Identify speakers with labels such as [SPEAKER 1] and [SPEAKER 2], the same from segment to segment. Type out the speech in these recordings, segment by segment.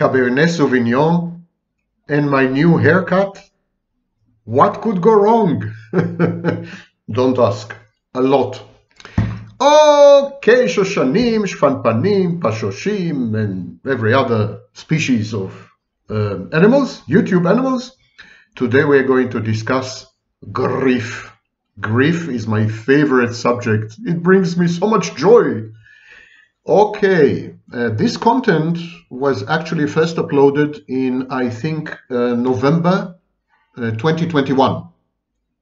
[SPEAKER 1] Cabernet Sauvignon, and my new haircut? What could go wrong? Don't ask. A lot. Okay, Shoshanim, Shfanpanim, Pashoshim, and every other species of uh, animals, YouTube animals. Today we're going to discuss grief. Grief is my favorite subject. It brings me so much joy. Okay, uh, this content was actually first uploaded in, I think, uh, November uh, 2021.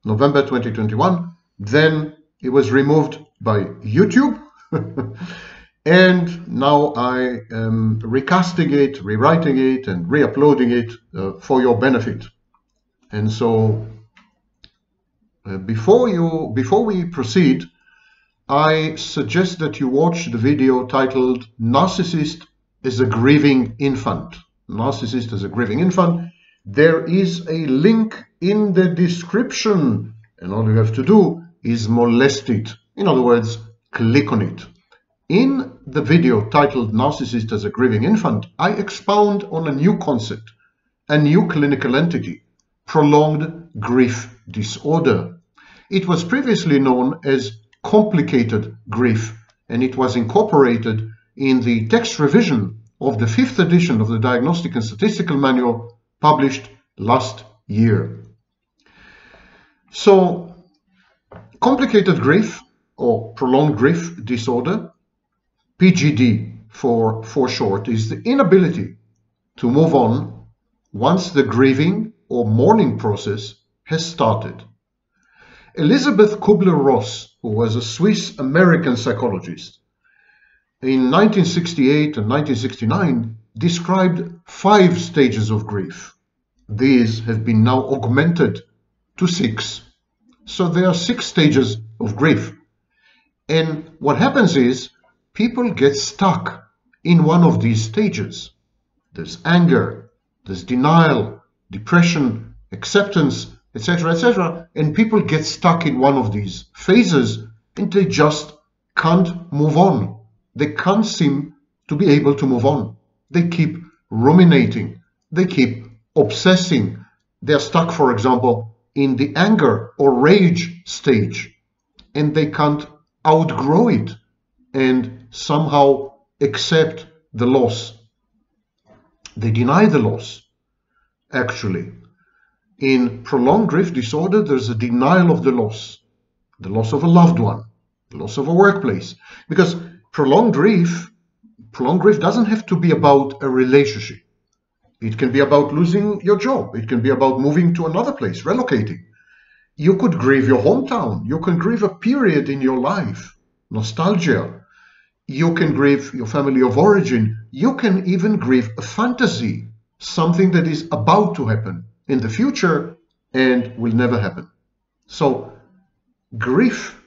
[SPEAKER 1] November 2021. Then it was removed by YouTube. and now I am recasting it, rewriting it, and re-uploading it uh, for your benefit. And so uh, before you before we proceed, I suggest that you watch the video titled Narcissist is a Grieving Infant. Narcissist is a Grieving Infant. There is a link in the description and all you have to do is molest it. In other words, click on it. In the video titled Narcissist as a Grieving Infant, I expound on a new concept, a new clinical entity, prolonged grief disorder. It was previously known as complicated grief, and it was incorporated in the text revision of the fifth edition of the Diagnostic and Statistical Manual published last year. So, complicated grief or prolonged grief disorder, PGD for, for short, is the inability to move on once the grieving or mourning process has started. Elisabeth Kubler-Ross, who was a Swiss-American psychologist, in 1968 and 1969 described five stages of grief. These have been now augmented to six. So there are six stages of grief. And what happens is people get stuck in one of these stages. There's anger, there's denial, depression, acceptance, etc., etc. And people get stuck in one of these phases and they just can't move on. They can't seem to be able to move on. They keep ruminating. They keep obsessing. They're stuck, for example, in the anger or rage stage and they can't outgrow it and somehow accept the loss. They deny the loss, actually. In prolonged grief disorder, there's a denial of the loss, the loss of a loved one, the loss of a workplace. Because prolonged grief, prolonged grief doesn't have to be about a relationship. It can be about losing your job. It can be about moving to another place, relocating. You could grieve your hometown. You can grieve a period in your life, nostalgia. You can grieve your family of origin. You can even grieve a fantasy, something that is about to happen in the future and will never happen. So grief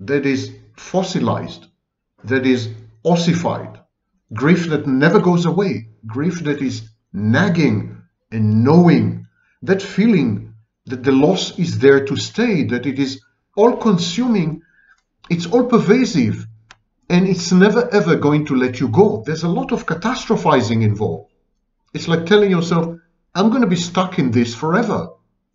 [SPEAKER 1] that is fossilized, that is ossified, grief that never goes away, grief that is nagging and knowing, that feeling that the loss is there to stay, that it is all consuming, it's all pervasive, and it's never ever going to let you go. There's a lot of catastrophizing involved. It's like telling yourself, I'm going to be stuck in this forever.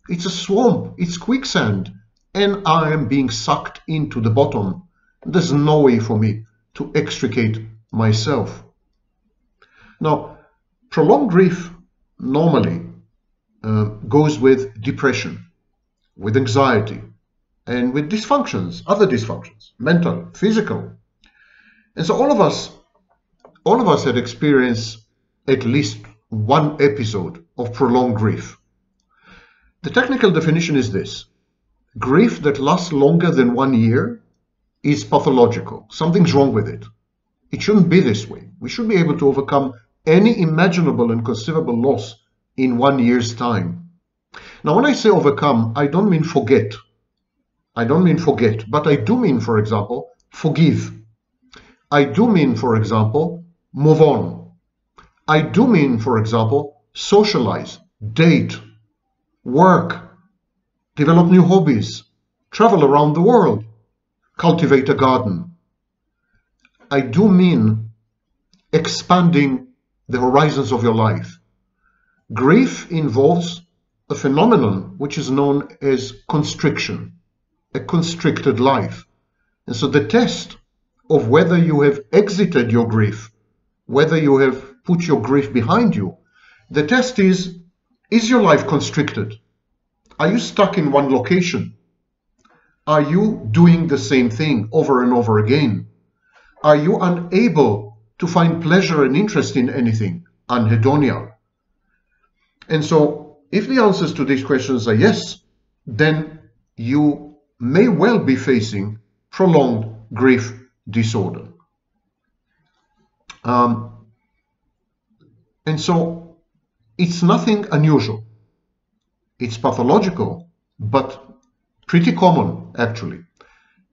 [SPEAKER 1] It's a swamp, it's quicksand, and I am being sucked into the bottom. There's no way for me to extricate myself. Now, prolonged grief normally uh, goes with depression, with anxiety, and with dysfunctions, other dysfunctions, mental, physical. And so all of us, all of us had experienced at least one episode of prolonged grief. The technical definition is this. Grief that lasts longer than one year is pathological. Something's wrong with it. It shouldn't be this way. We should be able to overcome any imaginable and conceivable loss in one year's time. Now, when I say overcome, I don't mean forget. I don't mean forget, but I do mean, for example, forgive. I do mean, for example, move on. I do mean, for example, socialize, date, work, develop new hobbies, travel around the world, cultivate a garden. I do mean expanding the horizons of your life. Grief involves a phenomenon which is known as constriction, a constricted life. And so the test of whether you have exited your grief, whether you have put your grief behind you, the test is is your life constricted? Are you stuck in one location? Are you doing the same thing over and over again? Are you unable to find pleasure and interest in anything? Anhedonia. And so, if the answers to these questions are yes, then you may well be facing prolonged grief disorder. Um, and so, it's nothing unusual. It's pathological, but pretty common actually.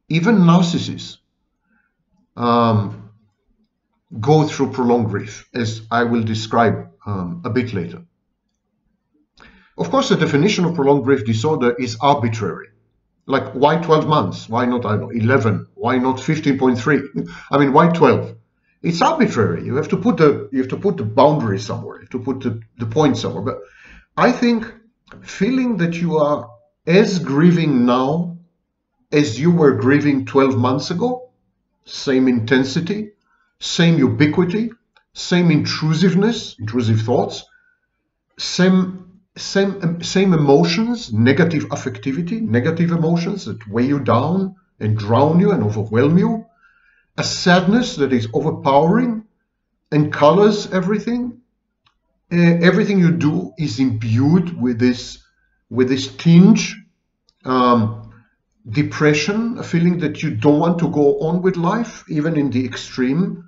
[SPEAKER 1] Even narcissists um, go through prolonged grief, as I will describe um, a bit later. Of course, the definition of prolonged grief disorder is arbitrary. Like, why 12 months? Why not, I know, 11? Why not 15.3? I mean, why 12? It's arbitrary. You have to put the you have to put the boundary somewhere. To put the, the point somewhere. But I think feeling that you are as grieving now as you were grieving 12 months ago, same intensity, same ubiquity, same intrusiveness, intrusive thoughts, same same same emotions, negative affectivity, negative emotions that weigh you down and drown you and overwhelm you, a sadness that is overpowering and colors everything. Uh, everything you do is imbued with this with this tinge, um, depression, a feeling that you don't want to go on with life, even in the extreme,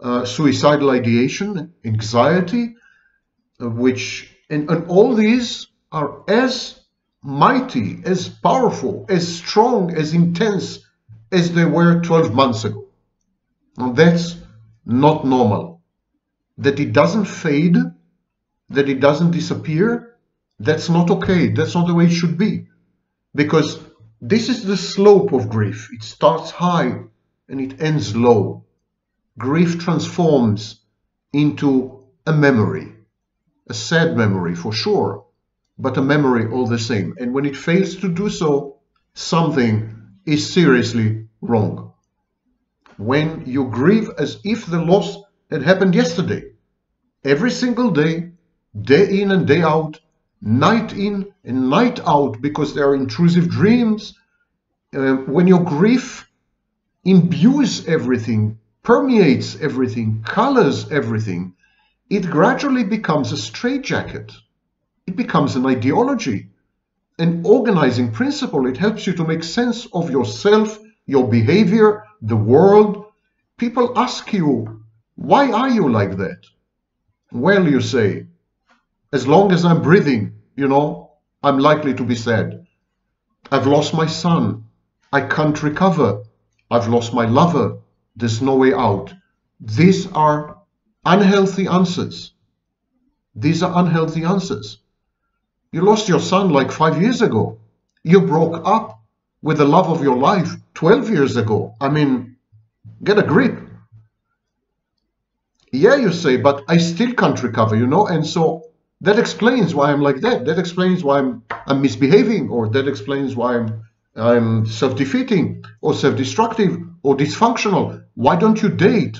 [SPEAKER 1] uh, suicidal ideation, anxiety, uh, which, and, and all these are as mighty, as powerful, as strong, as intense as they were 12 months ago. Now that's not normal. That it doesn't fade, that it doesn't disappear, that's not okay. That's not the way it should be. Because this is the slope of grief. It starts high and it ends low. Grief transforms into a memory, a sad memory for sure, but a memory all the same. And when it fails to do so, something is seriously wrong. When you grieve as if the loss had happened yesterday, every single day, day in and day out, night in and night out because there are intrusive dreams. Uh, when your grief imbues everything, permeates everything, colors everything, it gradually becomes a straitjacket. It becomes an ideology, an organizing principle. It helps you to make sense of yourself, your behavior, the world. People ask you, why are you like that? Well, you say, as long as I'm breathing, you know, I'm likely to be sad. I've lost my son. I can't recover. I've lost my lover. There's no way out. These are unhealthy answers. These are unhealthy answers. You lost your son like five years ago. You broke up with the love of your life 12 years ago. I mean, get a grip. Yeah, you say, but I still can't recover, you know, and so that explains why I'm like that. That explains why I'm, I'm misbehaving, or that explains why I'm, I'm self-defeating, or self-destructive, or dysfunctional. Why don't you date?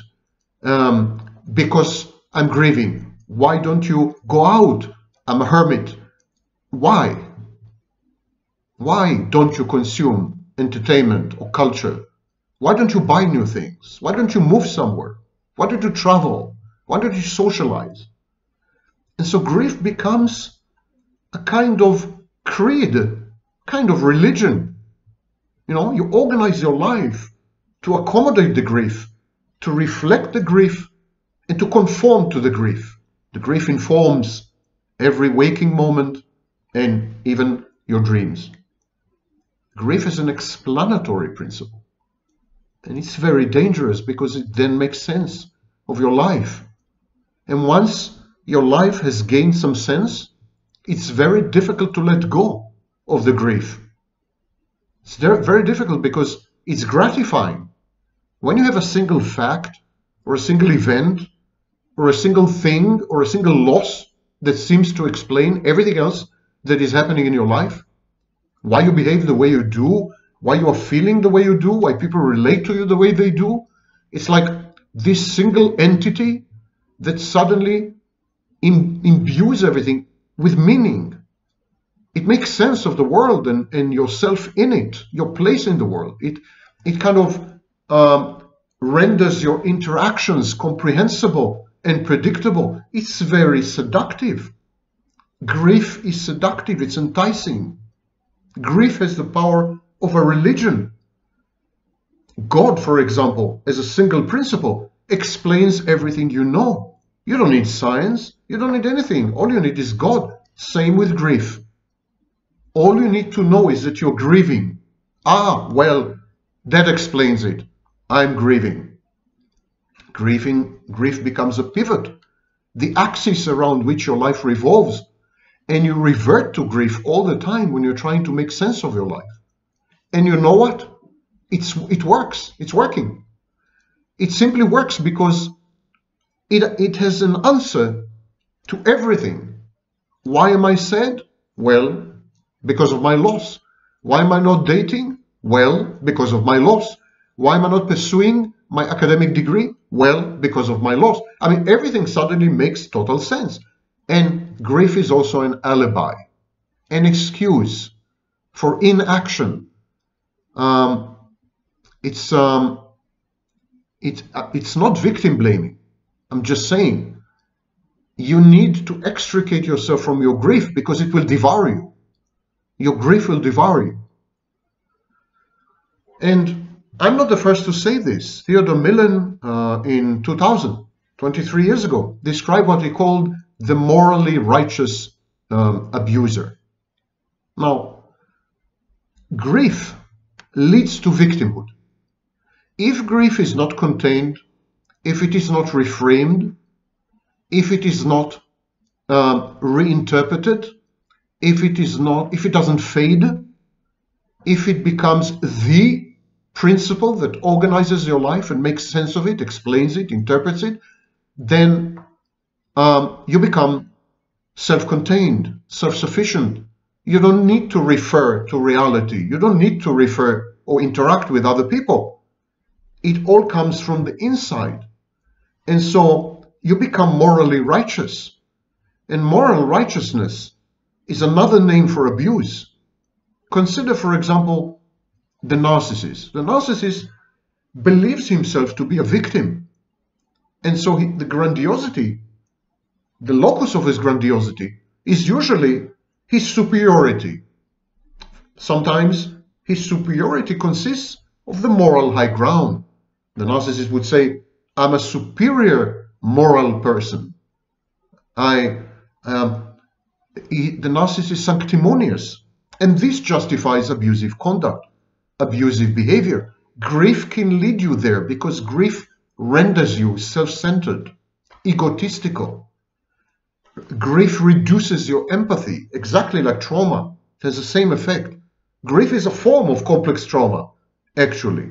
[SPEAKER 1] Um, because I'm grieving. Why don't you go out? I'm a hermit. Why? Why don't you consume entertainment or culture? Why don't you buy new things? Why don't you move somewhere? Why don't you travel? Why don't you socialize? And so grief becomes a kind of creed, kind of religion. You know, you organize your life to accommodate the grief, to reflect the grief, and to conform to the grief. The grief informs every waking moment and even your dreams. Grief is an explanatory principle. And it's very dangerous because it then makes sense of your life. And once your life has gained some sense, it's very difficult to let go of the grief. It's very difficult because it's gratifying. When you have a single fact or a single event or a single thing or a single loss that seems to explain everything else that is happening in your life? Why you behave the way you do? Why you are feeling the way you do? Why people relate to you the way they do? It's like this single entity that suddenly Im imbues everything with meaning. It makes sense of the world and, and yourself in it, your place in the world. It, it kind of um, renders your interactions comprehensible and predictable. It's very seductive. Grief is seductive, it's enticing. Grief has the power of a religion. God, for example, as a single principle, explains everything you know. You don't need science. You don't need anything. All you need is God. Same with grief. All you need to know is that you're grieving. Ah, well, that explains it. I'm grieving. Grieving, grief becomes a pivot, the axis around which your life revolves, and you revert to grief all the time when you're trying to make sense of your life. And you know what? It's it works. It's working. It simply works because it, it has an answer to everything. Why am I sad? Well, because of my loss. Why am I not dating? Well, because of my loss. Why am I not pursuing my academic degree? Well, because of my loss. I mean, everything suddenly makes total sense. And grief is also an alibi, an excuse for inaction. Um, it's um, it, uh, it's not victim blaming. I'm just saying you need to extricate yourself from your grief because it will devour you. Your grief will devour you. And I'm not the first to say this. Theodore Millon uh, in 2000, 23 years ago, described what he called the morally righteous um, abuser. Now, grief leads to victimhood. If grief is not contained, if it is not reframed, if it is not uh, reinterpreted, if it is not, if it doesn't fade, if it becomes the principle that organizes your life and makes sense of it, explains it, interprets it, then um, you become self-contained, self-sufficient. You don't need to refer to reality. You don't need to refer or interact with other people. It all comes from the inside. And so you become morally righteous. And moral righteousness is another name for abuse. Consider, for example, the narcissist. The narcissist believes himself to be a victim. And so he, the grandiosity, the locus of his grandiosity, is usually his superiority. Sometimes his superiority consists of the moral high ground. The narcissist would say, I'm a superior moral person. I, um, he, the narcissist is sanctimonious, and this justifies abusive conduct, abusive behavior. Grief can lead you there because grief renders you self-centered, egotistical. Grief reduces your empathy, exactly like trauma. It has the same effect. Grief is a form of complex trauma, actually.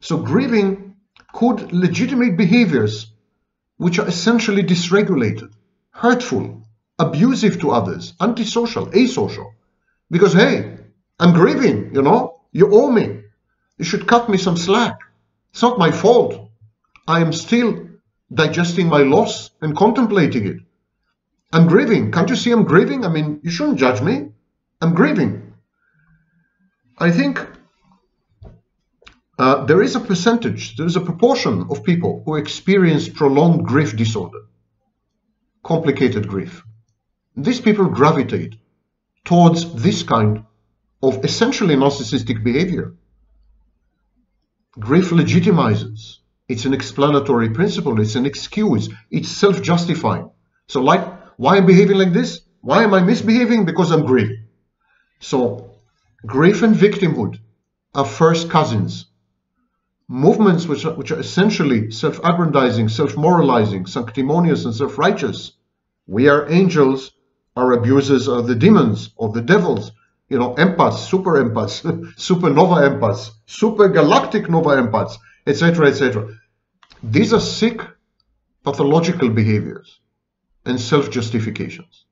[SPEAKER 1] So grieving could legitimate behaviors which are essentially dysregulated, hurtful, abusive to others, antisocial, asocial. Because, hey, I'm grieving, you know, you owe me. You should cut me some slack. It's not my fault. I am still digesting my loss and contemplating it. I'm grieving. Can't you see I'm grieving? I mean, you shouldn't judge me. I'm grieving. I think uh, there is a percentage, there is a proportion of people who experience prolonged grief disorder, complicated grief. These people gravitate towards this kind of essentially narcissistic behavior. Grief legitimizes. It's an explanatory principle. It's an excuse. It's self-justifying. So like, why am I'm behaving like this? Why am I misbehaving? Because I'm grieving. So grief and victimhood are first cousins movements which are, which are essentially self-aggrandizing, self-moralizing, sanctimonious and self-righteous. We are angels, our abusers are the demons or the devils, you know, empaths, super empaths, supernova empaths, super galactic nova empaths, etc., etc. These are sick pathological behaviors and self-justifications.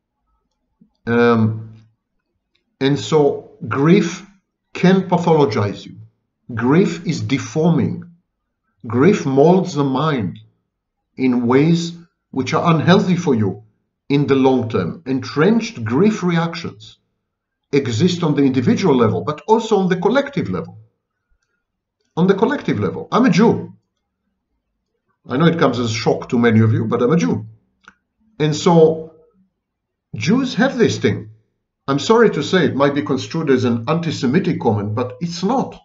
[SPEAKER 1] Um, and so grief can pathologize you. Grief is deforming. Grief molds the mind in ways which are unhealthy for you in the long term. Entrenched grief reactions exist on the individual level, but also on the collective level. On the collective level, I'm a Jew. I know it comes as a shock to many of you, but I'm a Jew. And so Jews have this thing. I'm sorry to say it might be construed as an anti Semitic comment, but it's not.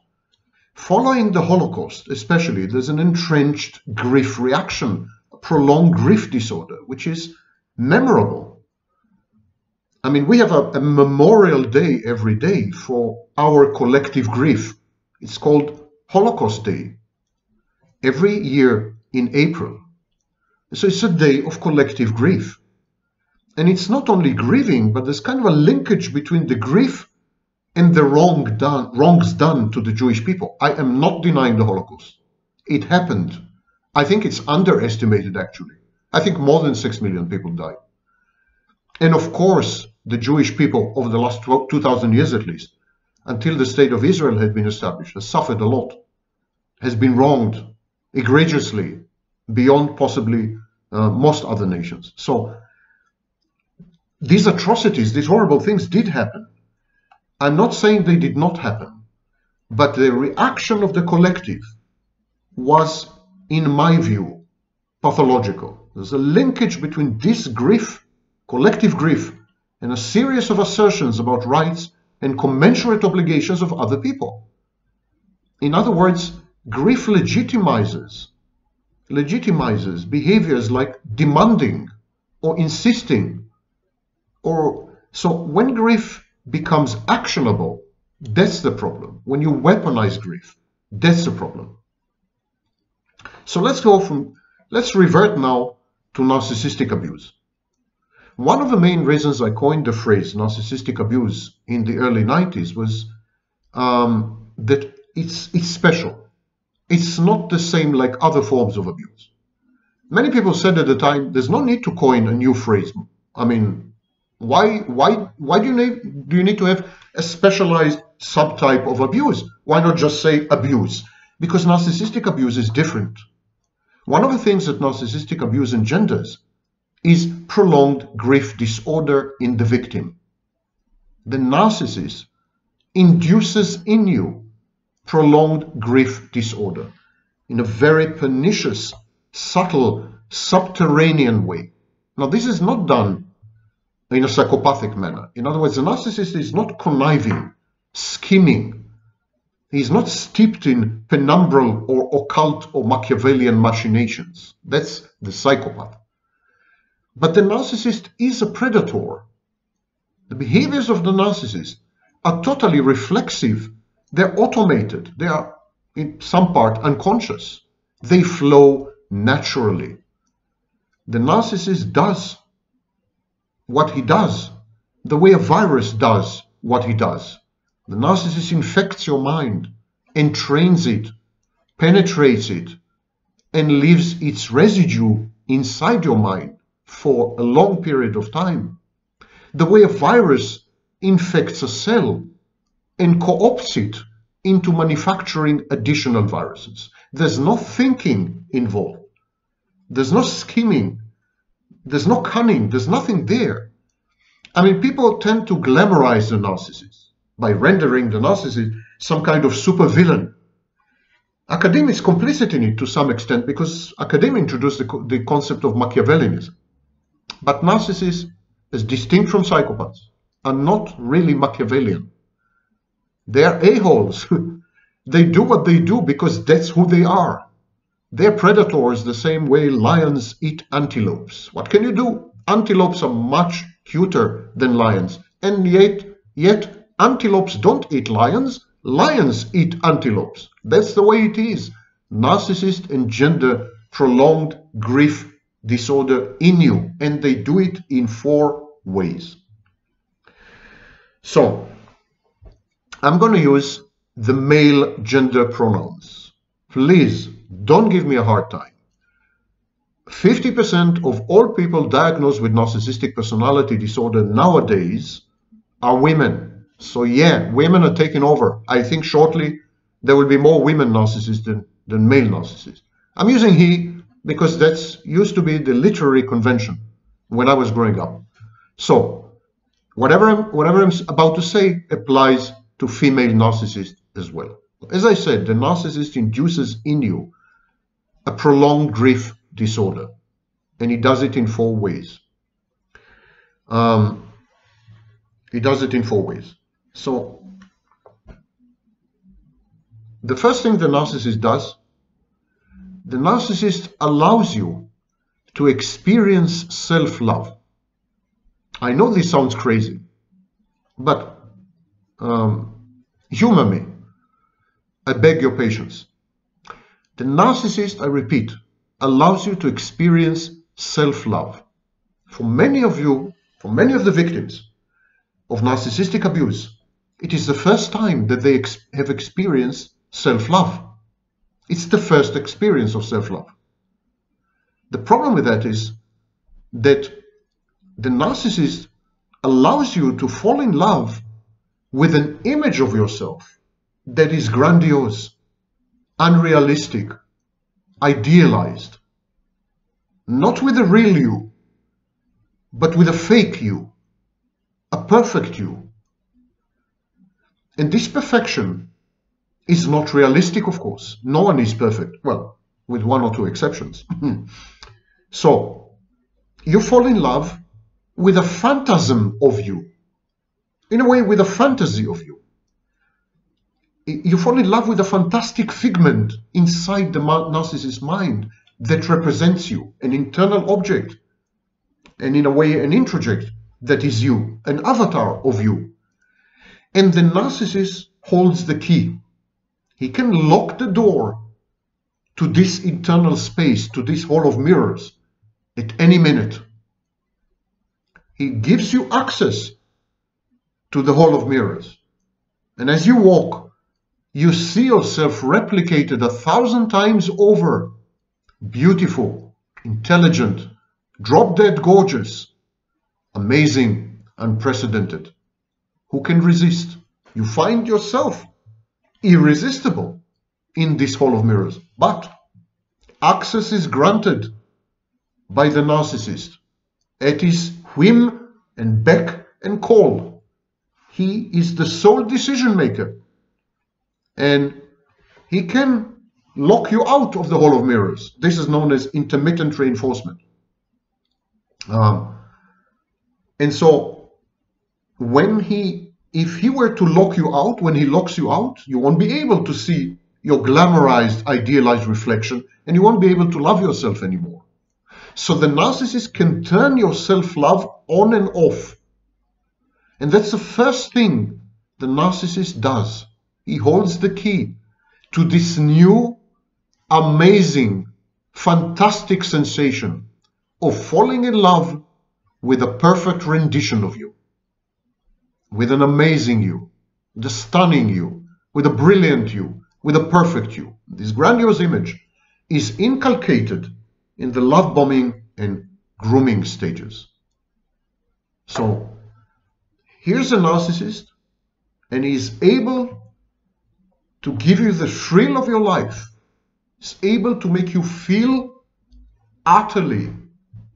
[SPEAKER 1] Following the Holocaust, especially, there's an entrenched grief reaction, a prolonged grief disorder, which is memorable. I mean, we have a, a memorial day every day for our collective grief. It's called Holocaust Day. Every year in April. So it's a day of collective grief. And it's not only grieving, but there's kind of a linkage between the grief and the wrong done, wrongs done to the Jewish people. I am not denying the Holocaust. It happened. I think it's underestimated, actually. I think more than 6 million people died. And of course, the Jewish people over the last 2,000 years at least, until the state of Israel had been established, has suffered a lot, has been wronged egregiously beyond possibly uh, most other nations. So these atrocities, these horrible things did happen. I'm not saying they did not happen, but the reaction of the collective was, in my view, pathological. There's a linkage between this grief, collective grief, and a series of assertions about rights and commensurate obligations of other people. In other words, grief legitimizes legitimizes behaviors like demanding or insisting or so when grief becomes actionable that's the problem. When you weaponize grief that's the problem. So let's go from let's revert now to narcissistic abuse. One of the main reasons i coined the phrase narcissistic abuse in the early 90s was um, that it's it's special it's not the same like other forms of abuse. Many people said at the time, there's no need to coin a new phrase. I mean, why, why, why do you need, do you need to have a specialized subtype of abuse? Why not just say abuse? Because narcissistic abuse is different. One of the things that narcissistic abuse engenders is prolonged grief disorder in the victim. The narcissist induces in you prolonged grief disorder in a very pernicious, subtle, subterranean way. Now, this is not done in a psychopathic manner. In other words, the narcissist is not conniving, scheming. He's not steeped in penumbral or occult or Machiavellian machinations. That's the psychopath. But the narcissist is a predator. The behaviors of the narcissist are totally reflexive they're automated. They are in some part unconscious. They flow naturally. The narcissist does what he does the way a virus does what he does. The narcissist infects your mind, entrains it, penetrates it, and leaves its residue inside your mind for a long period of time. The way a virus infects a cell and co-opts it into manufacturing additional viruses. There's no thinking involved. There's no scheming. There's no cunning. There's nothing there. I mean, people tend to glamorize the narcissist by rendering the narcissist some kind of supervillain. Academia is complicit in it to some extent because academia introduced the, the concept of Machiavellianism. But narcissists, as distinct from psychopaths, are not really Machiavellian. They're a-holes. they do what they do because that's who they are. They're predators the same way lions eat antelopes. What can you do? Antelopes are much cuter than lions. And yet, yet antelopes don't eat lions. Lions eat antelopes. That's the way it is. Narcissist engender prolonged grief disorder in you. And they do it in four ways. So, I'm going to use the male gender pronouns. Please don't give me a hard time. 50% of all people diagnosed with narcissistic personality disorder nowadays are women. So yeah, women are taking over. I think shortly there will be more women narcissists than, than male narcissists. I'm using he because that's used to be the literary convention when I was growing up. So whatever I'm, whatever I'm about to say applies to female narcissists as well. As I said, the narcissist induces in you a prolonged grief disorder, and he does it in four ways. Um, he does it in four ways. So, the first thing the narcissist does, the narcissist allows you to experience self love. I know this sounds crazy, but um, humor me. I beg your patience. The narcissist, I repeat, allows you to experience self-love. For many of you, for many of the victims of narcissistic abuse, it is the first time that they ex have experienced self-love. It's the first experience of self-love. The problem with that is that the narcissist allows you to fall in love with an image of yourself that is grandiose, unrealistic, idealized. Not with a real you, but with a fake you, a perfect you. And this perfection is not realistic, of course. No one is perfect. Well, with one or two exceptions. so, you fall in love with a phantasm of you. In a way, with a fantasy of you you fall in love with a fantastic figment inside the narcissist's mind that represents you, an internal object, and in a way an introject that is you, an avatar of you. And the narcissist holds the key. He can lock the door to this internal space, to this hall of mirrors at any minute. He gives you access to the hall of mirrors. And as you walk, you see yourself replicated a thousand times over. Beautiful, intelligent, drop dead gorgeous, amazing, unprecedented. Who can resist? You find yourself irresistible in this hall of mirrors. But access is granted by the narcissist at his whim and beck and call. He is the sole decision maker and he can lock you out of the hall of mirrors. This is known as intermittent reinforcement. Um, and so when he, if he were to lock you out, when he locks you out, you won't be able to see your glamorized, idealized reflection, and you won't be able to love yourself anymore. So the narcissist can turn your self-love on and off. And that's the first thing the narcissist does. He holds the key to this new, amazing, fantastic sensation of falling in love with a perfect rendition of you, with an amazing you, the stunning you, with a brilliant you, with a perfect you. This grandiose image is inculcated in the love bombing and grooming stages. So here's a narcissist and he's able to give you the thrill of your life, He's able to make you feel utterly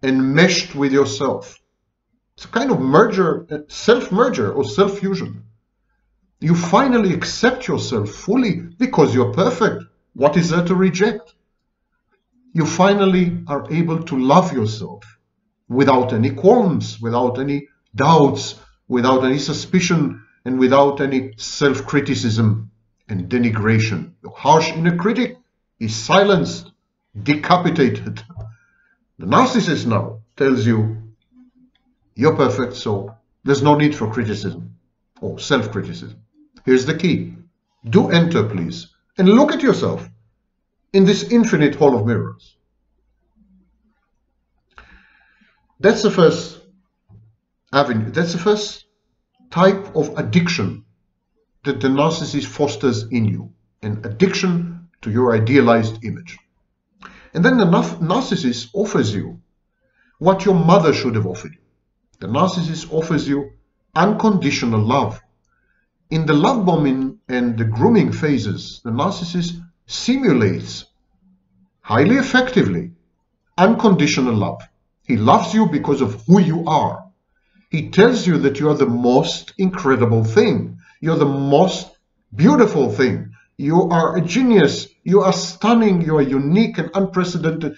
[SPEAKER 1] enmeshed with yourself. It's a kind of merger, uh, self-merger or self-fusion. You finally accept yourself fully because you're perfect. What is there to reject? You finally are able to love yourself without any qualms, without any doubts, without any suspicion, and without any self-criticism and denigration. The harsh inner critic is silenced, decapitated. The narcissist now tells you, you're perfect, so there's no need for criticism or self-criticism. Here's the key. Do enter, please, and look at yourself in this infinite hall of mirrors. That's the first avenue. That's the first type of addiction that the narcissist fosters in you, an addiction to your idealized image. And then the narcissist offers you what your mother should have offered you. The narcissist offers you unconditional love. In the love bombing and the grooming phases, the narcissist simulates highly effectively unconditional love. He loves you because of who you are. He tells you that you are the most incredible thing. You're the most beautiful thing. You are a genius. You are stunning. You are unique and unprecedented.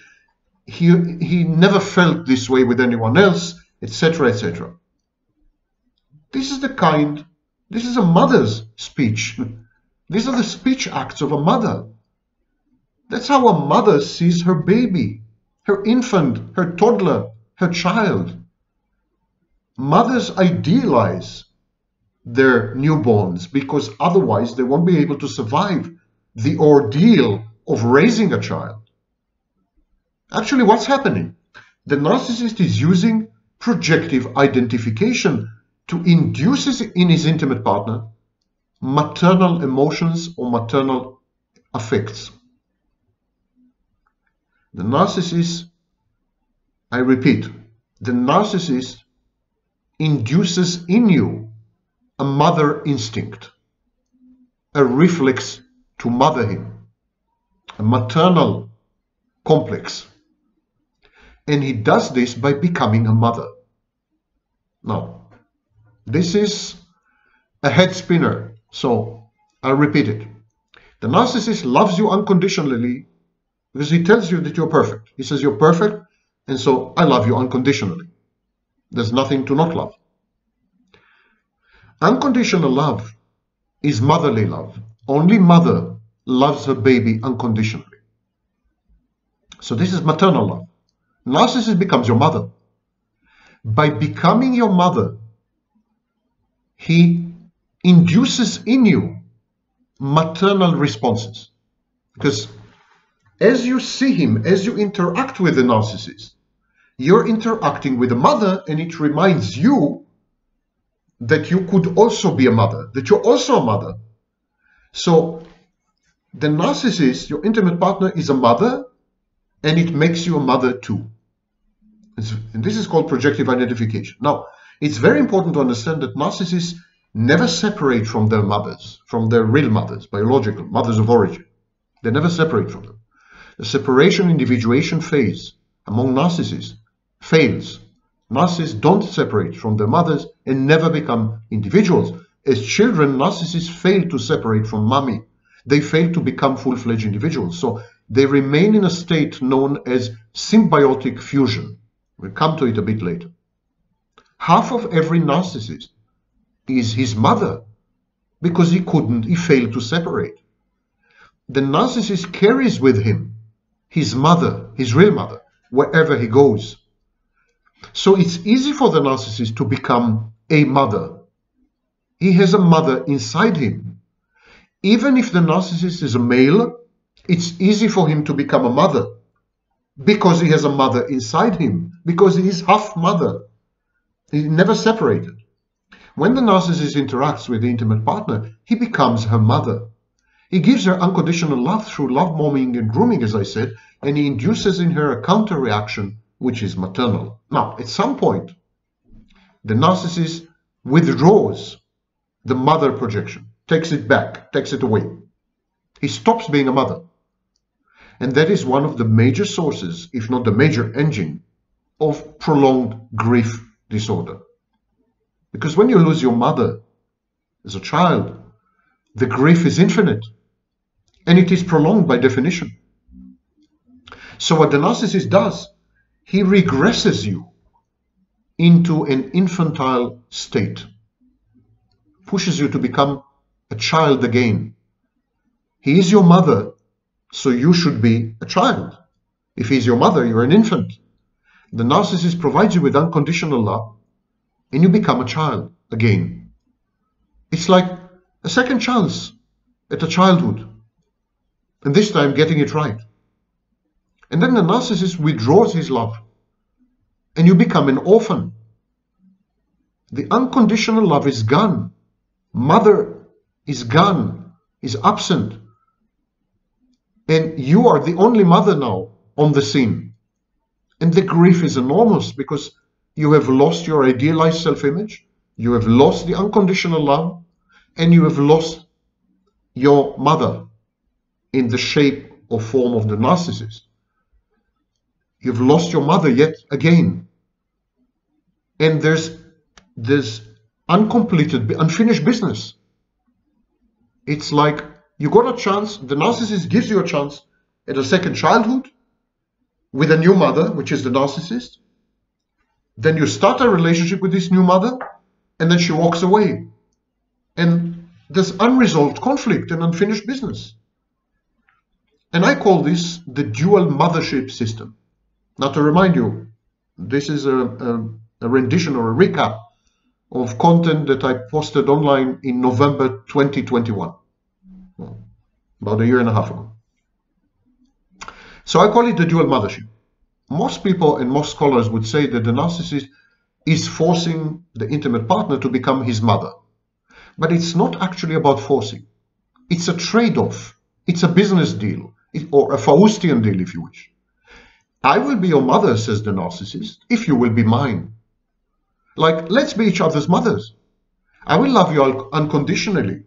[SPEAKER 1] He, he never felt this way with anyone else, etc., etc. This is the kind, this is a mother's speech. These are the speech acts of a mother. That's how a mother sees her baby, her infant, her toddler, her child. Mothers idealize their newborns because otherwise they won't be able to survive the ordeal of raising a child. Actually, what's happening? The narcissist is using projective identification to induce in his intimate partner maternal emotions or maternal affects. The narcissist, I repeat, the narcissist induces in you a mother instinct, a reflex to mother him, a maternal complex. And he does this by becoming a mother. Now, this is a head spinner, so I'll repeat it. The narcissist loves you unconditionally because he tells you that you're perfect. He says you're perfect, and so I love you unconditionally. There's nothing to not love. Unconditional love is motherly love. Only mother loves her baby unconditionally. So this is maternal love. Narcissist becomes your mother. By becoming your mother, he induces in you maternal responses. Because as you see him, as you interact with the narcissist, you're interacting with a mother and it reminds you that you could also be a mother, that you're also a mother. So the narcissist, your intimate partner, is a mother and it makes you a mother too. And this is called projective identification. Now, it's very important to understand that narcissists never separate from their mothers, from their real mothers, biological mothers of origin. They never separate from them. The separation individuation phase among narcissists fails. Narcissists don't separate from their mothers and never become individuals. As children, narcissists fail to separate from mommy. They fail to become full-fledged individuals. So they remain in a state known as symbiotic fusion. We'll come to it a bit later. Half of every narcissist is his mother because he couldn't, he failed to separate. The narcissist carries with him his mother, his real mother, wherever he goes. So it's easy for the narcissist to become a mother. He has a mother inside him. Even if the narcissist is a male, it's easy for him to become a mother because he has a mother inside him, because he is half mother. He never separated. When the narcissist interacts with the intimate partner, he becomes her mother. He gives her unconditional love through love bombing and grooming, as I said, and he induces in her a counter reaction, which is maternal. Now, at some point, the narcissist withdraws the mother projection, takes it back, takes it away. He stops being a mother. And that is one of the major sources, if not the major engine, of prolonged grief disorder. Because when you lose your mother as a child, the grief is infinite and it is prolonged by definition. So what the narcissist does, he regresses you into an infantile state, pushes you to become a child again. He is your mother, so you should be a child. If he's your mother, you're an infant. The narcissist provides you with unconditional love and you become a child again. It's like a second chance at a childhood, and this time getting it right. And then the narcissist withdraws his love, and you become an orphan. The unconditional love is gone. Mother is gone, is absent. And you are the only mother now on the scene. And the grief is enormous because you have lost your idealized self image, you have lost the unconditional love, and you have lost your mother in the shape or form of the narcissist. You've lost your mother yet again. And there's this uncompleted, unfinished business. It's like you got a chance, the narcissist gives you a chance at a second childhood with a new mother, which is the narcissist. Then you start a relationship with this new mother, and then she walks away. And there's unresolved conflict and unfinished business. And I call this the dual mothership system. Now, to remind you, this is a, a, a rendition or a recap of content that I posted online in November 2021, about a year and a half ago. So I call it the dual mothership. Most people and most scholars would say that the narcissist is forcing the intimate partner to become his mother. But it's not actually about forcing. It's a trade-off. It's a business deal, or a Faustian deal, if you wish. I will be your mother, says the narcissist, if you will be mine. Like, let's be each other's mothers. I will love you unconditionally.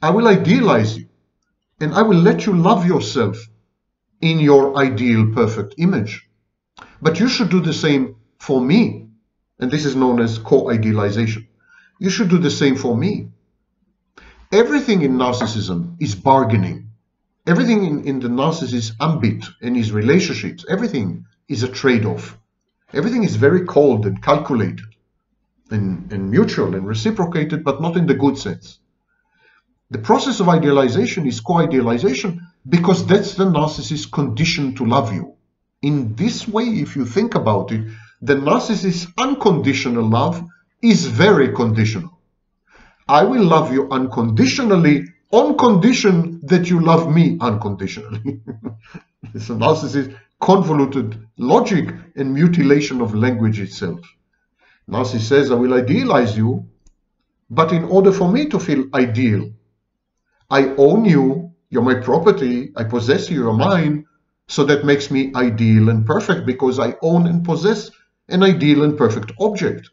[SPEAKER 1] I will idealize you. And I will let you love yourself in your ideal perfect image. But you should do the same for me. And this is known as co-idealization. You should do the same for me. Everything in narcissism is bargaining. Everything in, in the narcissist ambit and his relationships, everything is a trade-off. Everything is very cold and calculated and, and mutual and reciprocated, but not in the good sense. The process of idealization is co-idealization because that's the narcissist's condition to love you. In this way, if you think about it, the narcissist's unconditional love is very conditional. I will love you unconditionally on condition that you love me unconditionally. it's a narcissist convoluted logic and mutilation of language itself. Narcissist says, I will idealize you, but in order for me to feel ideal, I own you, you're my property, I possess you, you're mine, so that makes me ideal and perfect because I own and possess an ideal and perfect object.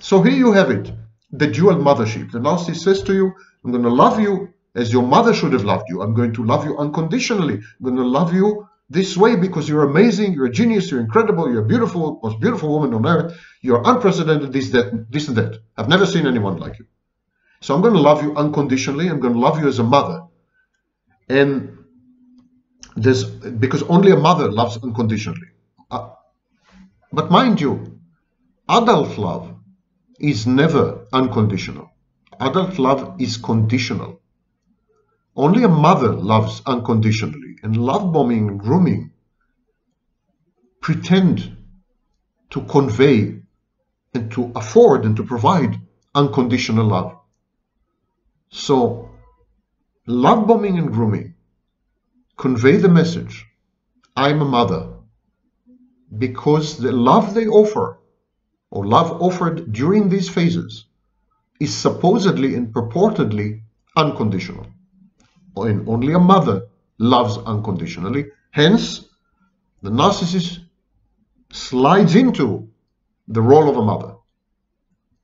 [SPEAKER 1] So here you have it, the dual mothership. The narcissist says to you, I'm going to love you as your mother should have loved you. I'm going to love you unconditionally. I'm going to love you this way because you're amazing, you're a genius, you're incredible, you're a beautiful, most beautiful woman on earth, you're unprecedented, this, that, this and that. I've never seen anyone like you. So I'm going to love you unconditionally. I'm going to love you as a mother. And there's because only a mother loves unconditionally. Uh, but mind you, adult love is never unconditional. Adult love is conditional. Only a mother loves unconditionally, and love bombing and grooming pretend to convey and to afford and to provide unconditional love. So, love bombing and grooming convey the message I'm a mother because the love they offer or love offered during these phases is supposedly and purportedly unconditional. And only a mother loves unconditionally. Hence, the narcissist slides into the role of a mother.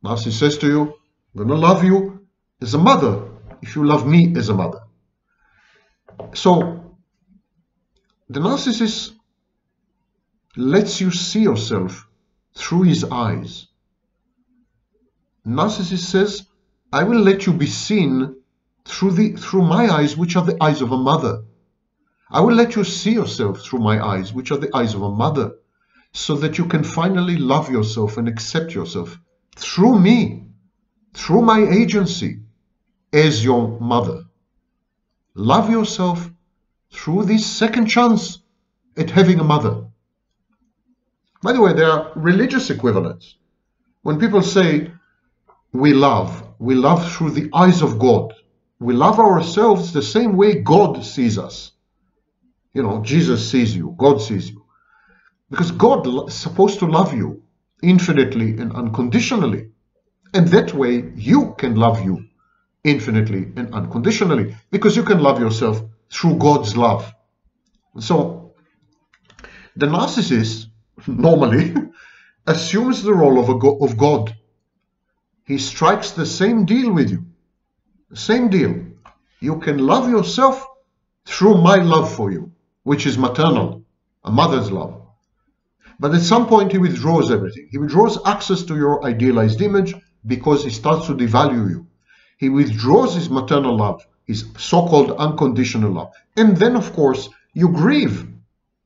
[SPEAKER 1] Narcissist says to you, I'm going to love you as a mother if you love me as a mother. So the narcissist lets you see yourself through his eyes. Narcissist says, I will let you be seen through the through my eyes, which are the eyes of a mother. I will let you see yourself through my eyes, which are the eyes of a mother, so that you can finally love yourself and accept yourself through me, through my agency, as your mother. Love yourself through this second chance at having a mother. By the way, there are religious equivalents. When people say, we love, we love through the eyes of God. We love ourselves the same way God sees us. You know, Jesus sees you, God sees you. Because God is supposed to love you infinitely and unconditionally. And that way you can love you infinitely and unconditionally because you can love yourself through God's love. So The narcissist normally assumes the role of, go of God. He strikes the same deal with you. The same deal. You can love yourself through my love for you, which is maternal, a mother's love. But at some point he withdraws everything. He withdraws access to your idealized image because he starts to devalue you. He withdraws his maternal love, his so-called unconditional love. And then, of course, you grieve.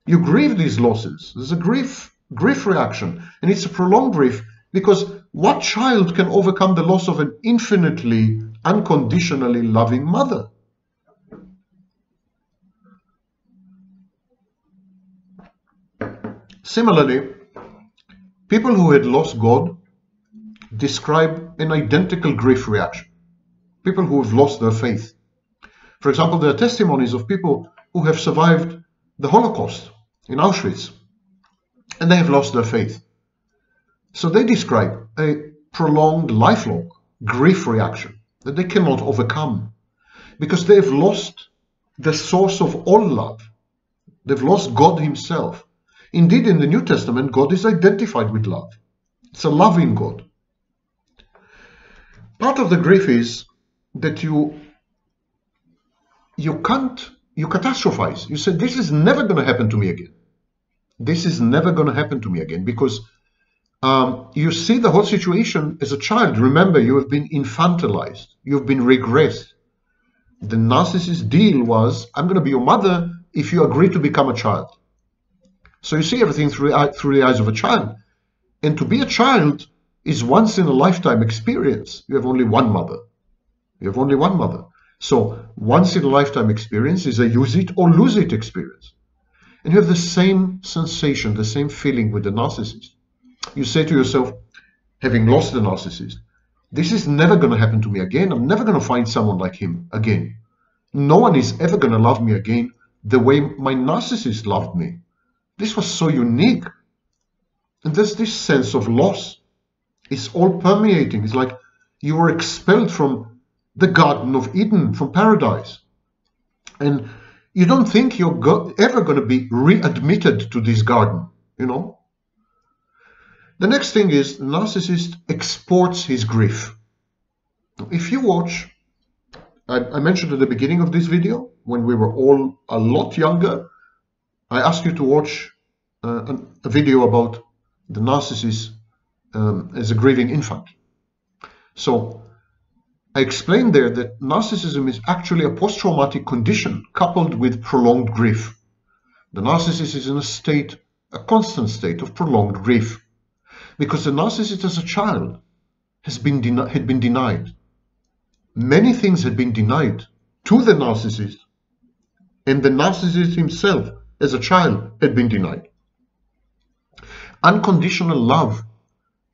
[SPEAKER 1] You grieve these losses. There's a grief, grief reaction. And it's a prolonged grief because what child can overcome the loss of an infinitely, unconditionally loving mother? Similarly, people who had lost God describe an identical grief reaction. People who have lost their faith. For example, there are testimonies of people who have survived the Holocaust in Auschwitz and they have lost their faith. So they describe a prolonged, lifelong grief reaction that they cannot overcome because they have lost the source of all love. They've lost God Himself. Indeed, in the New Testament, God is identified with love. It's a loving God. Part of the grief is that you you can't you catastrophize. You say this is never going to happen to me again. This is never going to happen to me again because um, you see the whole situation as a child. Remember, you have been infantilized. You've been regressed. The narcissist deal was, I'm going to be your mother if you agree to become a child. So you see everything through, through the eyes of a child. And to be a child is once in a lifetime experience. You have only one mother. You have only one mother. So once in a lifetime experience is a use it or lose it experience. And you have the same sensation, the same feeling with the narcissist. You say to yourself, having lost the narcissist, this is never going to happen to me again. I'm never going to find someone like him again. No one is ever going to love me again the way my narcissist loved me. This was so unique. And there's this sense of loss. It's all permeating. It's like you were expelled from the Garden of Eden, from paradise. And you don't think you're go ever going to be readmitted to this garden, you know? The next thing is narcissist exports his grief. If you watch, I, I mentioned at the beginning of this video, when we were all a lot younger, I asked you to watch uh, a, video about the narcissist um, as a grieving infant. So I explained there that narcissism is actually a post-traumatic condition coupled with prolonged grief. The narcissist is in a state, a constant state of prolonged grief, because the narcissist as a child has been had been denied. Many things had been denied to the narcissist, and the narcissist himself as a child had been denied. Unconditional love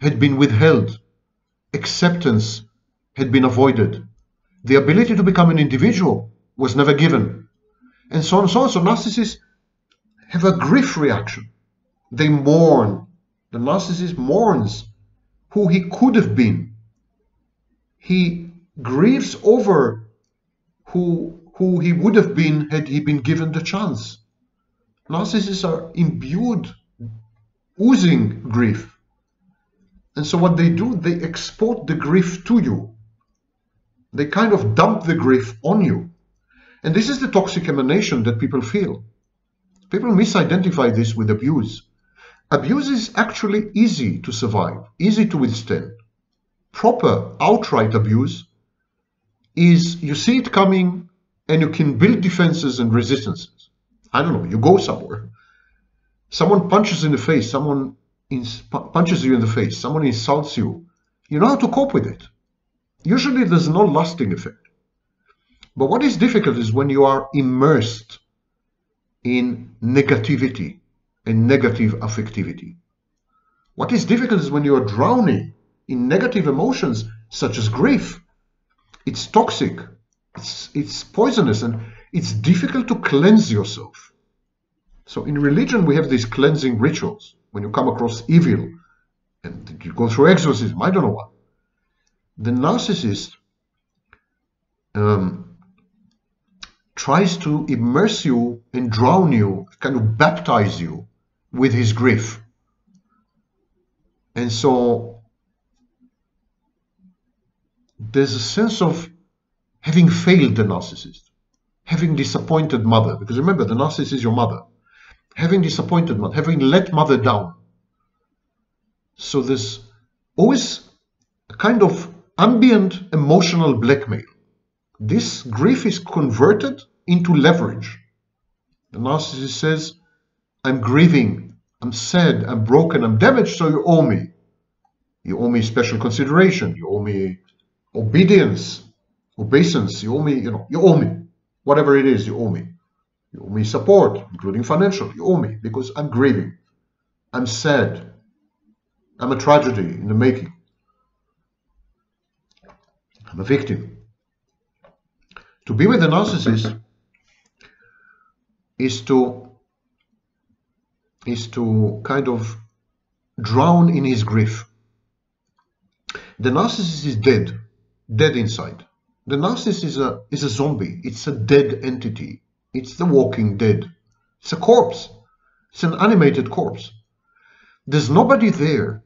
[SPEAKER 1] had been withheld. Acceptance had been avoided. The ability to become an individual was never given. And so on and so on. So narcissists have a grief reaction. They mourn. The narcissist mourns who he could have been. He grieves over who, who he would have been had he been given the chance. Narcissists are imbued, oozing grief. And so what they do, they export the grief to you. They kind of dump the grief on you. And this is the toxic emanation that people feel. People misidentify this with abuse. Abuse is actually easy to survive, easy to withstand. Proper, outright abuse is you see it coming and you can build defenses and resistances. I don't know, you go somewhere. Someone punches in the face, someone punches you in the face, someone insults you. You know how to cope with it. Usually there's no lasting effect. But what is difficult is when you are immersed in negativity and negative affectivity. What is difficult is when you are drowning in negative emotions such as grief. It's toxic, it's, it's poisonous, and it's difficult to cleanse yourself. So in religion, we have these cleansing rituals. When you come across evil, and you go through exorcism, I don't know what. The narcissist um, tries to immerse you and drown you, kind of baptize you with his grief. And so there's a sense of having failed the narcissist, having disappointed mother, because remember, the narcissist is your mother, having disappointed mother, having let mother down. So there's always a kind of ambient emotional blackmail. This grief is converted into leverage. The narcissist says, I'm grieving, I'm sad, I'm broken, I'm damaged, so you owe me. You owe me special consideration, you owe me obedience, obeisance, you owe me, you know, you owe me. Whatever it is, you owe me. You owe me support, including financial. You owe me because I'm grieving. I'm sad. I'm a tragedy in the making. I'm a victim. To be with a narcissist is to is to kind of drown in his grief. The narcissist is dead, dead inside. The narcissist is a is a zombie. It's a dead entity. It's the walking dead. It's a corpse. It's an animated corpse. There's nobody there.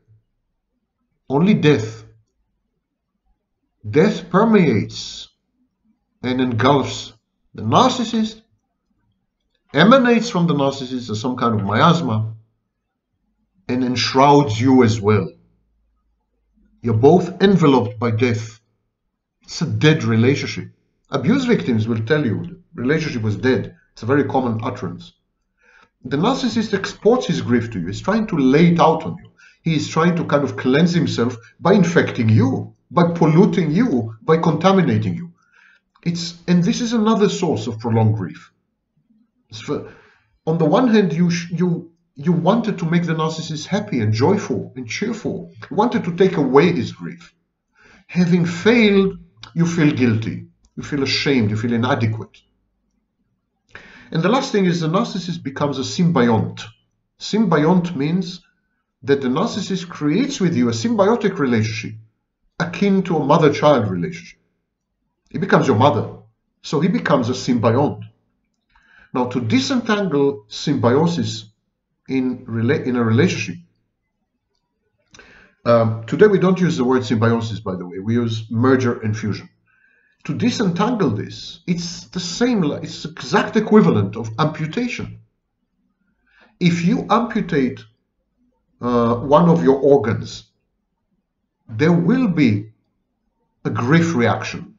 [SPEAKER 1] Only death. Death permeates and engulfs the narcissist, emanates from the narcissist as some kind of miasma, and enshrouds you as well. You're both enveloped by death. It's a dead relationship. Abuse victims will tell you the relationship was dead. It's a very common utterance. The narcissist exports his grief to you. He's trying to lay it out on you. He is trying to kind of cleanse himself by infecting you by polluting you, by contaminating you. It's and this is another source of prolonged grief. On the one hand, you you you wanted to make the narcissist happy and joyful and cheerful. You wanted to take away his grief. Having failed, you feel guilty. You feel ashamed. You feel inadequate. And the last thing is the narcissist becomes a symbiont. Symbiont means that the narcissist creates with you a symbiotic relationship akin to a mother-child relationship. He becomes your mother, so he becomes a symbiont. Now, to disentangle symbiosis in, in a relationship, um, today we don't use the word symbiosis, by the way, we use merger and fusion. To disentangle this, it's the same, it's exact equivalent of amputation. If you amputate uh, one of your organs there will be a grief reaction.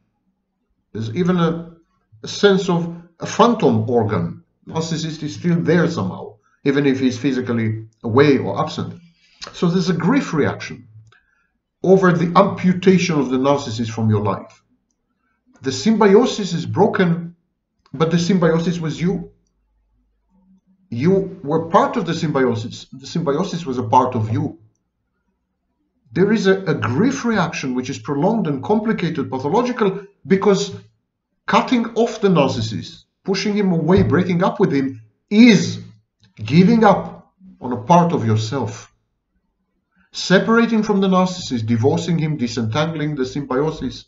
[SPEAKER 1] There's even a, a sense of a phantom organ. Narcissist is still there somehow, even if he's physically away or absent. So there's a grief reaction over the amputation of the narcissist from your life. The symbiosis is broken, but the symbiosis was you. You were part of the symbiosis. The symbiosis was a part of you there is a, a grief reaction which is prolonged and complicated, pathological, because cutting off the narcissist, pushing him away, breaking up with him, is giving up on a part of yourself. Separating from the narcissist, divorcing him, disentangling the symbiosis,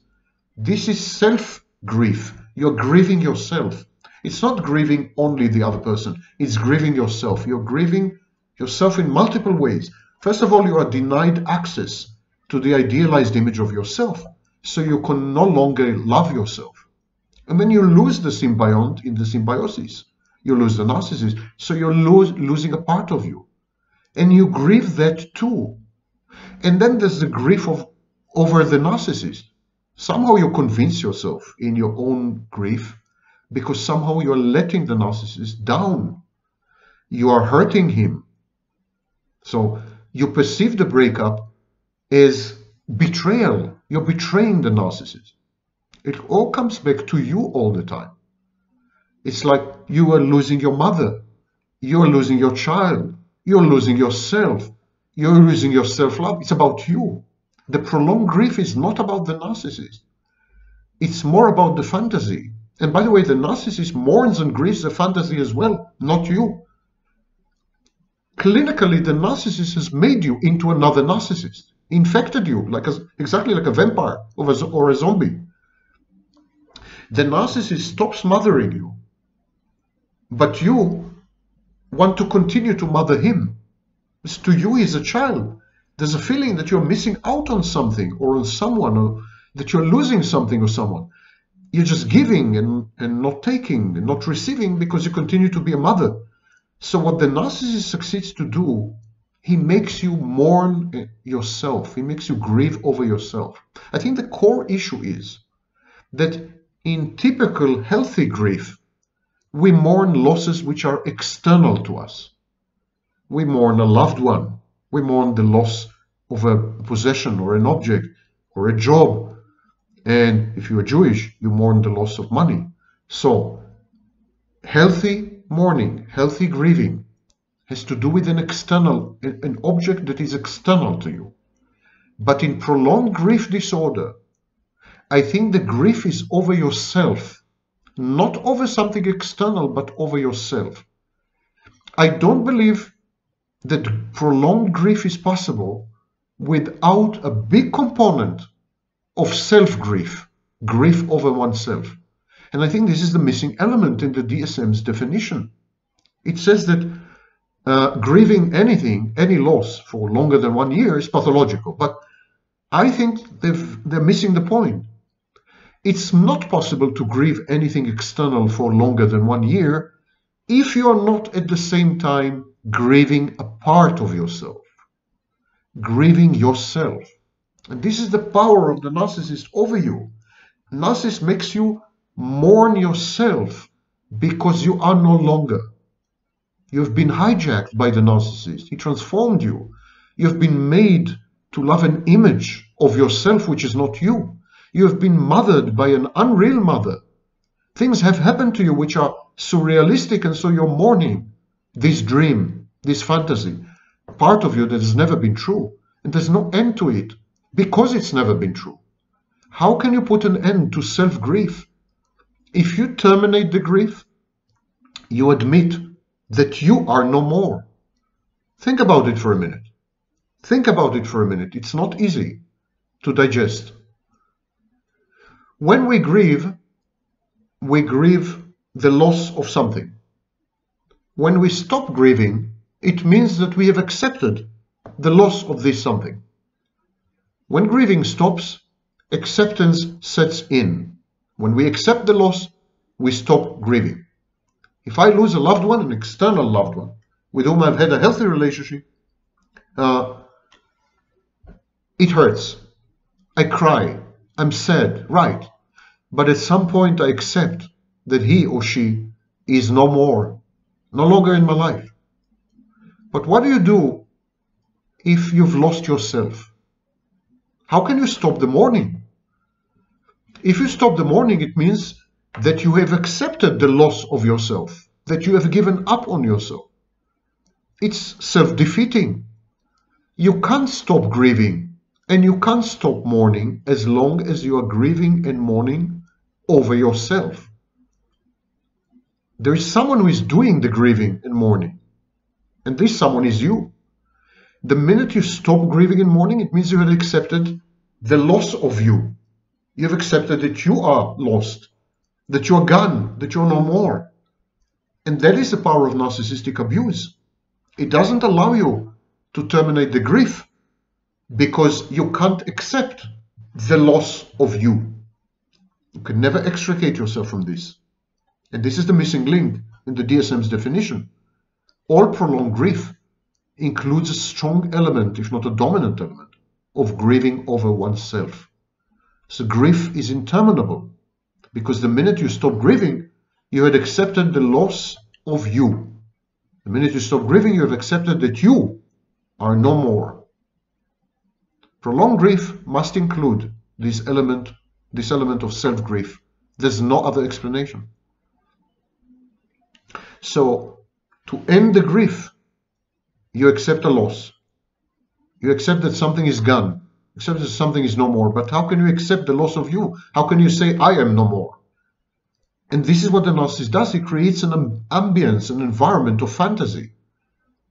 [SPEAKER 1] this is self grief. You're grieving yourself. It's not grieving only the other person, it's grieving yourself. You're grieving yourself in multiple ways. First of all, you are denied access to the idealized image of yourself, so you can no longer love yourself. And then you lose the symbiont in the symbiosis. You lose the narcissist, so you're lose, losing a part of you. And you grieve that too. And then there's the grief of over the narcissist. Somehow you convince yourself in your own grief because somehow you're letting the narcissist down. You are hurting him. So you perceive the breakup as betrayal. You're betraying the narcissist. It all comes back to you all the time. It's like you are losing your mother. You're losing your child. You're losing yourself. You're losing your self love. It's about you. The prolonged grief is not about the narcissist. It's more about the fantasy. And by the way, the narcissist mourns and grieves the fantasy as well, not you clinically the narcissist has made you into another narcissist, infected you like a, exactly like a vampire or a, or a zombie. The narcissist stops mothering you, but you want to continue to mother him. to you he's a child. There's a feeling that you're missing out on something or on someone or that you're losing something or someone. You're just giving and, and not taking and not receiving because you continue to be a mother. So what the narcissist succeeds to do, he makes you mourn yourself. He makes you grieve over yourself. I think the core issue is that in typical healthy grief, we mourn losses which are external to us. We mourn a loved one. We mourn the loss of a possession or an object or a job. And if you are Jewish, you mourn the loss of money. So, healthy mourning, healthy grieving has to do with an external, an object that is external to you. But in prolonged grief disorder, I think the grief is over yourself, not over something external, but over yourself. I don't believe that prolonged grief is possible without a big component of self grief, grief over oneself. And I think this is the missing element in the DSM's definition. It says that uh, grieving anything, any loss for longer than one year is pathological. But I think they're missing the point. It's not possible to grieve anything external for longer than one year if you are not at the same time grieving a part of yourself, grieving yourself. And this is the power of the narcissist over you. Narcissist makes you mourn yourself because you are no longer. You've been hijacked by the narcissist. He transformed you. You've been made to love an image of yourself which is not you. You have been mothered by an unreal mother. Things have happened to you which are surrealistic, and so you're mourning this dream, this fantasy, part of you that has never been true. And there's no end to it because it's never been true. How can you put an end to self grief? If you terminate the grief, you admit that you are no more. Think about it for a minute. Think about it for a minute. It's not easy to digest. When we grieve, we grieve the loss of something. When we stop grieving, it means that we have accepted the loss of this something. When grieving stops, acceptance sets in. When we accept the loss, we stop grieving. If I lose a loved one, an external loved one, with whom I've had a healthy relationship, uh, it hurts. I cry. I'm sad, right. But at some point I accept that he or she is no more no longer in my life. But what do you do if you've lost yourself? How can you stop the mourning? If you stop the mourning, it means that you have accepted the loss of yourself, that you have given up on yourself. It's self defeating. You can't stop grieving and you can't stop mourning as long as you are grieving and mourning over yourself. There is someone who is doing the grieving and mourning. And this someone is you. The minute you stop grieving and mourning, it means you have accepted the loss of you. You have accepted that you are lost, that you're gone, that you're no more. And that is the power of narcissistic abuse. It doesn't allow you to terminate the grief because you can't accept the loss of you. You can never extricate yourself from this. And this is the missing link in the DSM's definition. All prolonged grief includes a strong element, if not a dominant element, of grieving over oneself. So grief is interminable because the minute you stop grieving, you had accepted the loss of you. The minute you stop grieving, you have accepted that you are no more. Prolonged grief must include this element, this element of self-grief. There's no other explanation. So to end the grief, you accept a loss. You accept that something is gone. Accept that something is no more. But how can you accept the loss of you? How can you say, I am no more? And this is what the narcissist does. He creates an ambience, an environment of fantasy.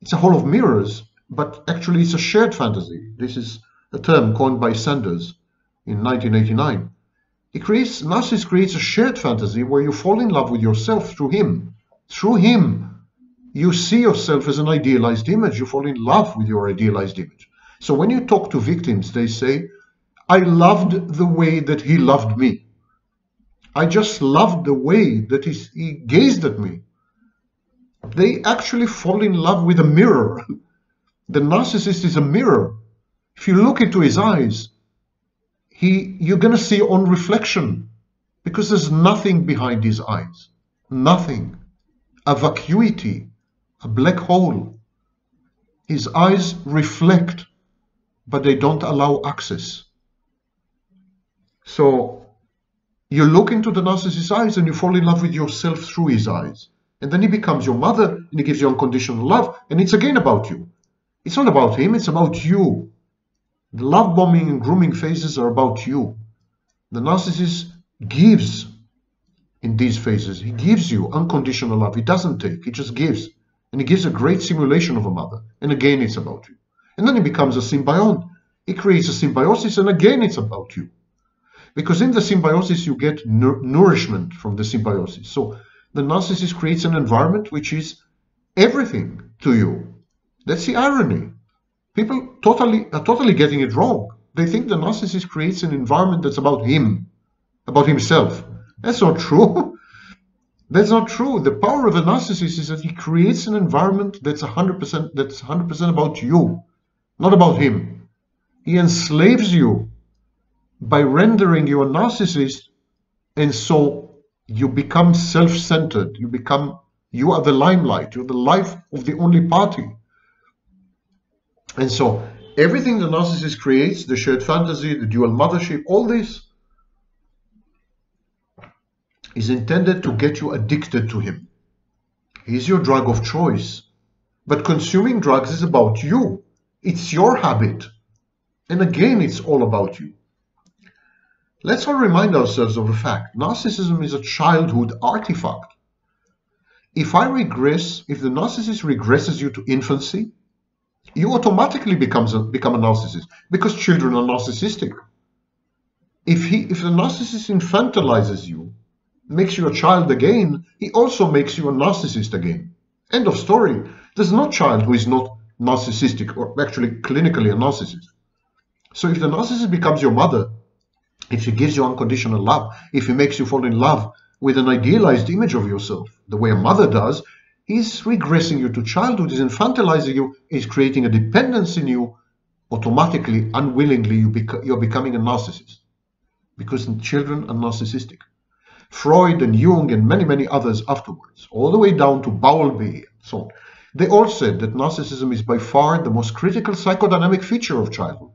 [SPEAKER 1] It's a hall of mirrors, but actually it's a shared fantasy. This is a term coined by Sanders in 1989. He creates, narcissist creates a shared fantasy where you fall in love with yourself through him through him, you see yourself as an idealized image. You fall in love with your idealized image. So when you talk to victims, they say, I loved the way that he loved me. I just loved the way that he, he gazed at me. They actually fall in love with a mirror. The narcissist is a mirror. If you look into his eyes, he, you're going to see on reflection because there's nothing behind his eyes. Nothing. A vacuity, a black hole. His eyes reflect, but they don't allow access. So you look into the narcissist's eyes and you fall in love with yourself through his eyes. And then he becomes your mother and he gives you unconditional love. And it's again about you. It's not about him, it's about you. The love bombing and grooming phases are about you. The narcissist gives in these phases. He gives you unconditional love. He doesn't take, he just gives. And he gives a great simulation of a mother. And again, it's about you. And then he becomes a symbiont. He creates a symbiosis, and again, it's about you. Because in the symbiosis, you get nourishment from the symbiosis. So the narcissist creates an environment which is everything to you. That's the irony. People totally are totally getting it wrong. They think the narcissist creates an environment that's about him, about himself. That's not true. That's not true. The power of a narcissist is that he creates an environment that's 100% that's 100% about you, not about him. He enslaves you by rendering you a narcissist and so you become self-centered you become you are the limelight you're the life of the only party and so everything the narcissist creates the shared fantasy the dual mothership all this is intended to get you addicted to him he's your drug of choice but consuming drugs is about you it's your habit and again it's all about you Let's all remind ourselves of a fact. Narcissism is a childhood artifact. If I regress, if the narcissist regresses you to infancy, you automatically becomes a, become a narcissist because children are narcissistic. If, he, if the narcissist infantilizes you, makes you a child again, he also makes you a narcissist again. End of story. There's no child who is not narcissistic or actually clinically a narcissist. So if the narcissist becomes your mother, if he gives you unconditional love, if he makes you fall in love with an idealized image of yourself, the way a mother does, he's regressing you to childhood, is infantilizing you, is creating a dependence in you. Automatically, unwillingly, you bec- you're becoming a narcissist because children are narcissistic. Freud and Jung and many, many others afterwards, all the way down to Bowlby and so on, they all said that narcissism is by far the most critical psychodynamic feature of childhood.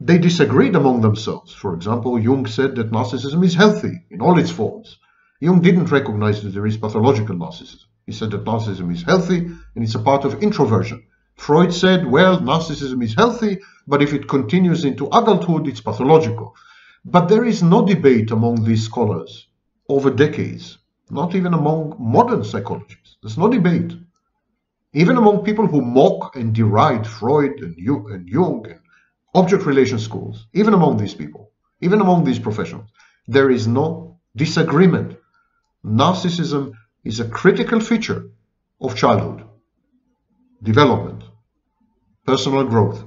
[SPEAKER 1] They disagreed among themselves. For example, Jung said that narcissism is healthy in all its forms. Jung didn't recognize that there is pathological narcissism. He said that narcissism is healthy and it's a part of introversion. Freud said, well, narcissism is healthy, but if it continues into adulthood, it's pathological. But there is no debate among these scholars over decades, not even among modern psychologists. There's no debate. Even among people who mock and deride Freud and Jung and object relation schools, even among these people, even among these professionals, there is no disagreement. Narcissism is a critical feature of childhood, development, personal growth,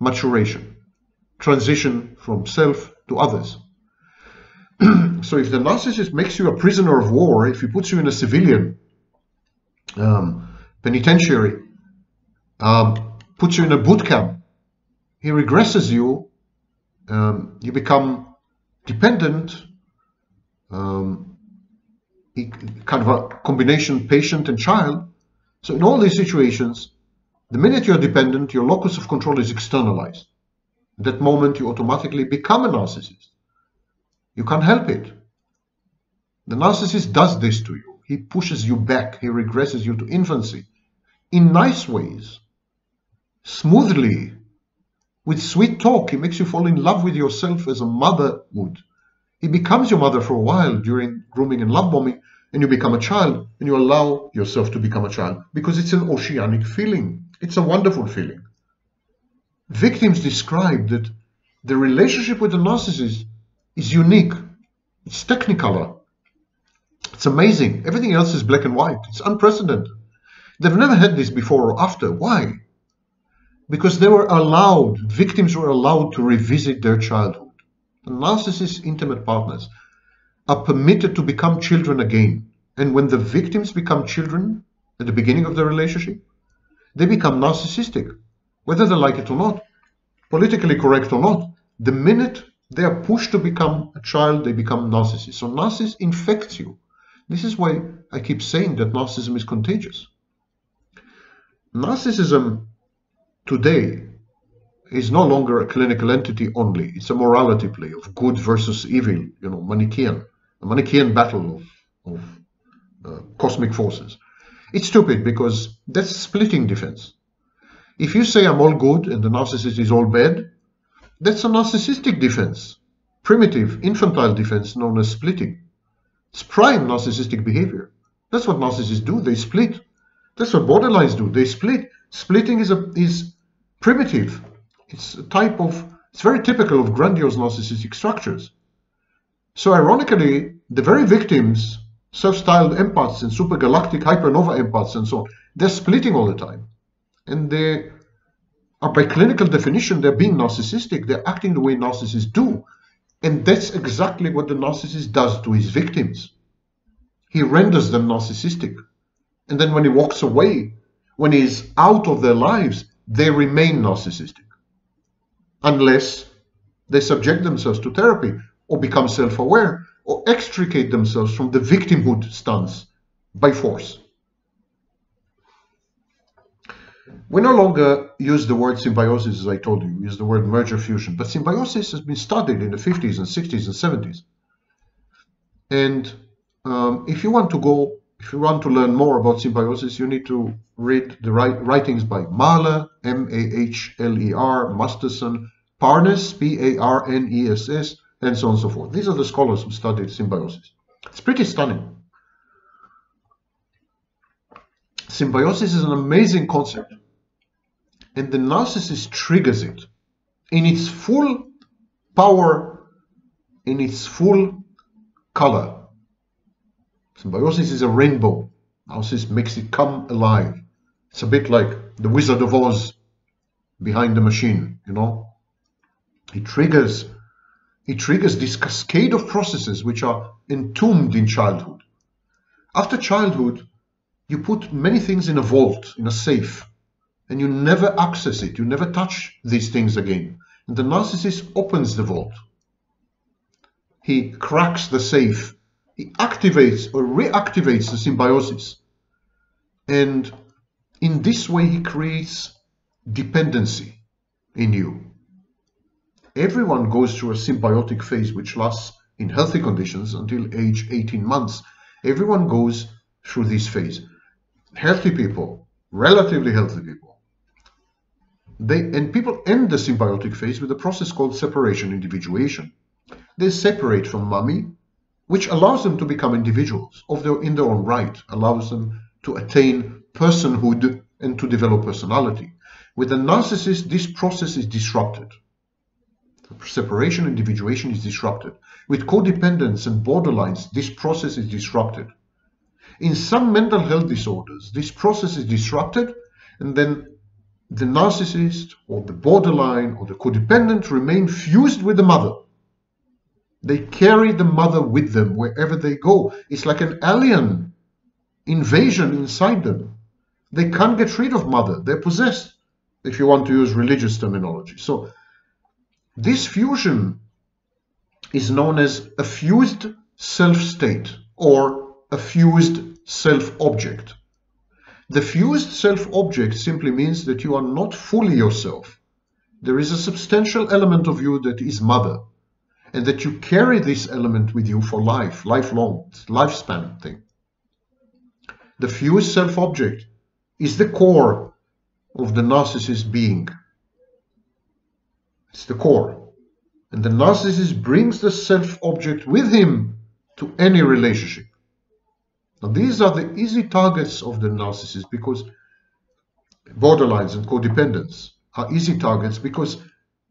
[SPEAKER 1] maturation, transition from self to others. so if the narcissist makes you a prisoner of war, if he puts you in a civilian um, penitentiary, um, puts you in a boot camp, he regresses you, um, you become dependent, um, kind of a combination patient and child. So in all these situations, the minute you're dependent, your locus of control is externalized. At that moment, you automatically become a narcissist. You can't help it. The narcissist does this to you. He pushes you back. He regresses you to infancy in nice ways, smoothly, with sweet talk, he makes you fall in love with yourself as a mother would. He becomes your mother for a while during grooming and love bombing, and you become a child, and you allow yourself to become a child because it's an oceanic feeling. It's a wonderful feeling. Victims describe that the relationship with the narcissist is unique. It's technicolor. It's amazing. Everything else is black and white. It's unprecedented. They've never had this before or after. Why? Because they were allowed, victims were allowed to revisit their childhood. Narcissist's intimate partners are permitted to become children again. And when the victims become children at the beginning of the relationship, they become narcissistic, whether they like it or not, politically correct or not. The minute they are pushed to become a child, they become narcissists. So narcissism infects you. This is why I keep saying that narcissism is contagious. Narcissism today is no longer a clinical entity only. It's a morality play of good versus evil, you know, Manichaean, a Manichaean battle of, of uh, cosmic forces. It's stupid because that's splitting defense. If you say I'm all good and the narcissist is all bad, that's a narcissistic defense, primitive, infantile defense known as splitting. It's prime narcissistic behavior. That's what narcissists do. They split. That's what borderlines do. They split. Splitting is a is primitive. It's a type of it's very typical of grandiose narcissistic structures. So ironically, the very victims, self-styled empaths and supergalactic hypernova empaths and so on, they're splitting all the time. And they are by clinical definition, they're being narcissistic. They're acting the way narcissists do. And that's exactly what the narcissist does to his victims. He renders them narcissistic. And then when he walks away, when he's out of their lives, they remain narcissistic. Unless they subject themselves to therapy or become self aware or extricate themselves from the victimhood stance by force. We no longer use the word symbiosis, as I told you, we use the word merger fusion. But symbiosis has been studied in the 50s and 60s and 70s. And um, if you want to go, if you want to learn more about symbiosis, you need to read the writings by Mahler, M-A-H-L-E-R, Masterson, Parness, P-A-R-N-E-S-S, and so on and so forth. These are the scholars who studied symbiosis. It's pretty stunning. Symbiosis is an amazing concept and the narcissist triggers it in its full power, in its full color. Symbiosis is a rainbow. Narcissist makes it come alive. It's a bit like the Wizard of Oz behind the machine, you know. It triggers it triggers this cascade of processes which are entombed in childhood. After childhood, you put many things in a vault, in a safe and you never access it. You never touch these things again. And the narcissist opens the vault. He cracks the safe. He activates or reactivates the symbiosis. And in this way, he creates dependency in you. Everyone goes through a symbiotic phase which lasts in healthy conditions until age 18 months. Everyone goes through this phase. Healthy people, relatively healthy people, they, and people end the symbiotic phase with a process called separation individuation. They separate from mommy, which allows them to become individuals of their, in their own right, allows them to attain personhood and to develop personality. With a narcissist, this process is disrupted. Separation individuation is disrupted. With codependence and borderlines, this process is disrupted. In some mental health disorders, this process is disrupted and then the narcissist or the borderline or the codependent remain fused with the mother. They carry the mother with them wherever they go. It's like an alien invasion inside them. They can't get rid of mother. They're possessed, if you want to use religious terminology. So this fusion is known as a fused self-state or a fused self-object. The fused self-object simply means that you are not fully yourself. There is a substantial element of you that is mother, and that you carry this element with you for life, lifelong, lifespan thing. The fused self-object is the core of the narcissist being. It's the core. And the narcissist brings the self-object with him to any relationship. Now, these are the easy targets of the narcissist because borderlines and codependence are easy targets because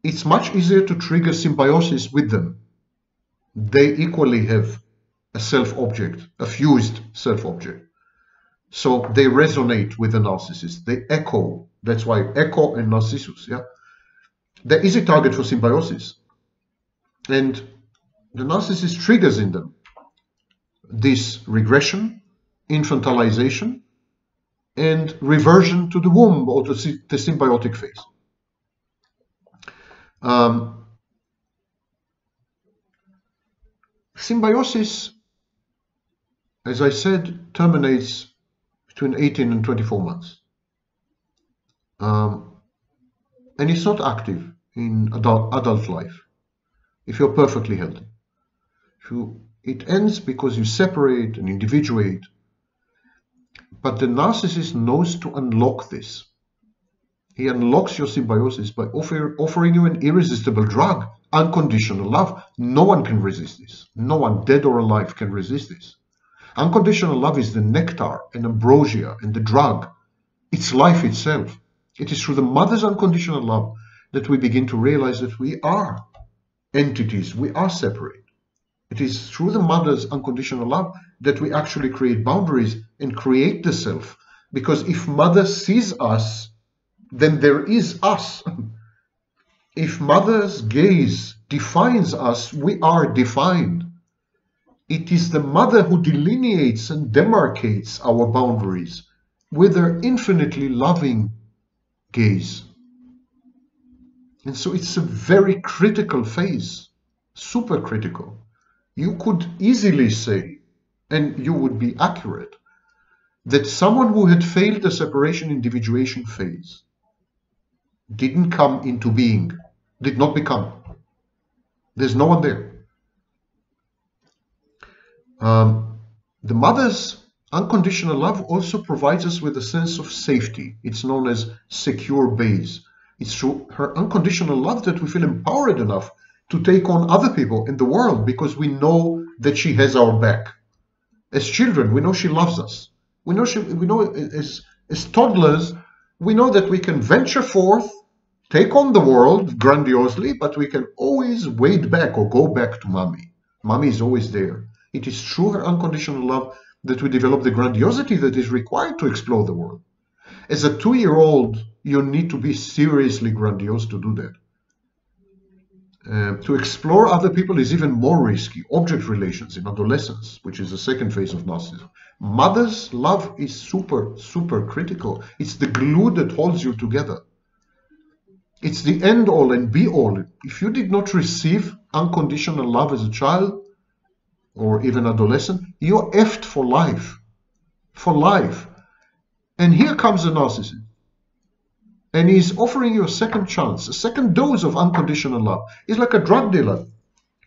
[SPEAKER 1] it's much easier to trigger symbiosis with them. They equally have a self-object, a fused self-object. So they resonate with the narcissist. They echo. That's why echo and narcissus. Yeah, there is a target for symbiosis, and the narcissist triggers in them this regression, infantilization, and reversion to the womb or to the symbiotic phase. Um, symbiosis, as I said, terminates between 18 and 24 months. Um, and it's not active in adult, adult life if you're perfectly healthy. You, it ends because you separate and individuate. But the narcissist knows to unlock this. He unlocks your symbiosis by offer, offering you an irresistible drug, unconditional love. No one can resist this. No one, dead or alive, can resist this. Unconditional love is the nectar and ambrosia and the drug. It's life itself. It is through the mother's unconditional love that we begin to realize that we are entities, we are separate. It is through the mother's unconditional love that we actually create boundaries and create the self. Because if mother sees us, then there is us. if mother's gaze defines us, we are defined. It is the mother who delineates and demarcates our boundaries with her infinitely loving gaze. And so it's a very critical phase, super critical. You could easily say, and you would be accurate, that someone who had failed the separation individuation phase didn't come into being, did not become. There's no one there. Um, the mother's unconditional love also provides us with a sense of safety. It's known as secure base. It's through her unconditional love that we feel empowered enough to take on other people in the world because we know that she has our back. As children, we know she loves us. We know she, we know as, as toddlers, we know that we can venture forth, take on the world grandiosely, but we can always wade back or go back to mommy. Mommy is always there. It is through her unconditional love that we develop the grandiosity that is required to explore the world. As a two year old, you need to be seriously grandiose to do that. Uh, to explore other people is even more risky. Object relations in adolescence, which is the second phase of narcissism. Mother's love is super, super critical. It's the glue that holds you together. It's the end all and be all. If you did not receive unconditional love as a child, or even adolescent, you're effed for life. For life. And here comes the narcissist. And he's offering you a second chance, a second dose of unconditional love. He's like a drug dealer.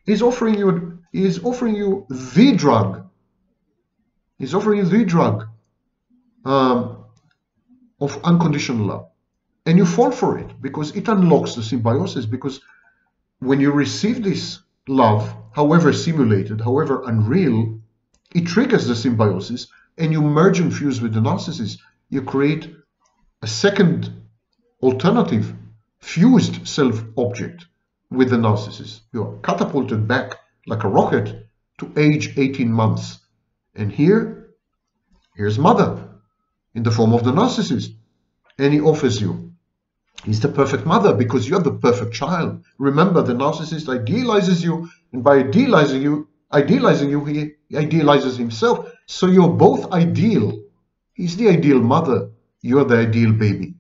[SPEAKER 1] He's offering you, he's offering you the drug. He's offering you the drug um, of unconditional love. And you fall for it because it unlocks the symbiosis. Because when you receive this love, however simulated, however unreal, it triggers the symbiosis and you merge and fuse with the narcissist. You create a second alternative fused self-object with the narcissist. You are catapulted back like a rocket to age 18 months. And here, here's mother in the form of the narcissist. And he offers you He's the perfect mother because you're the perfect child. Remember, the narcissist idealizes you, and by idealizing you, idealizing you, he idealizes himself. So you're both ideal. He's the ideal mother. You're the ideal baby.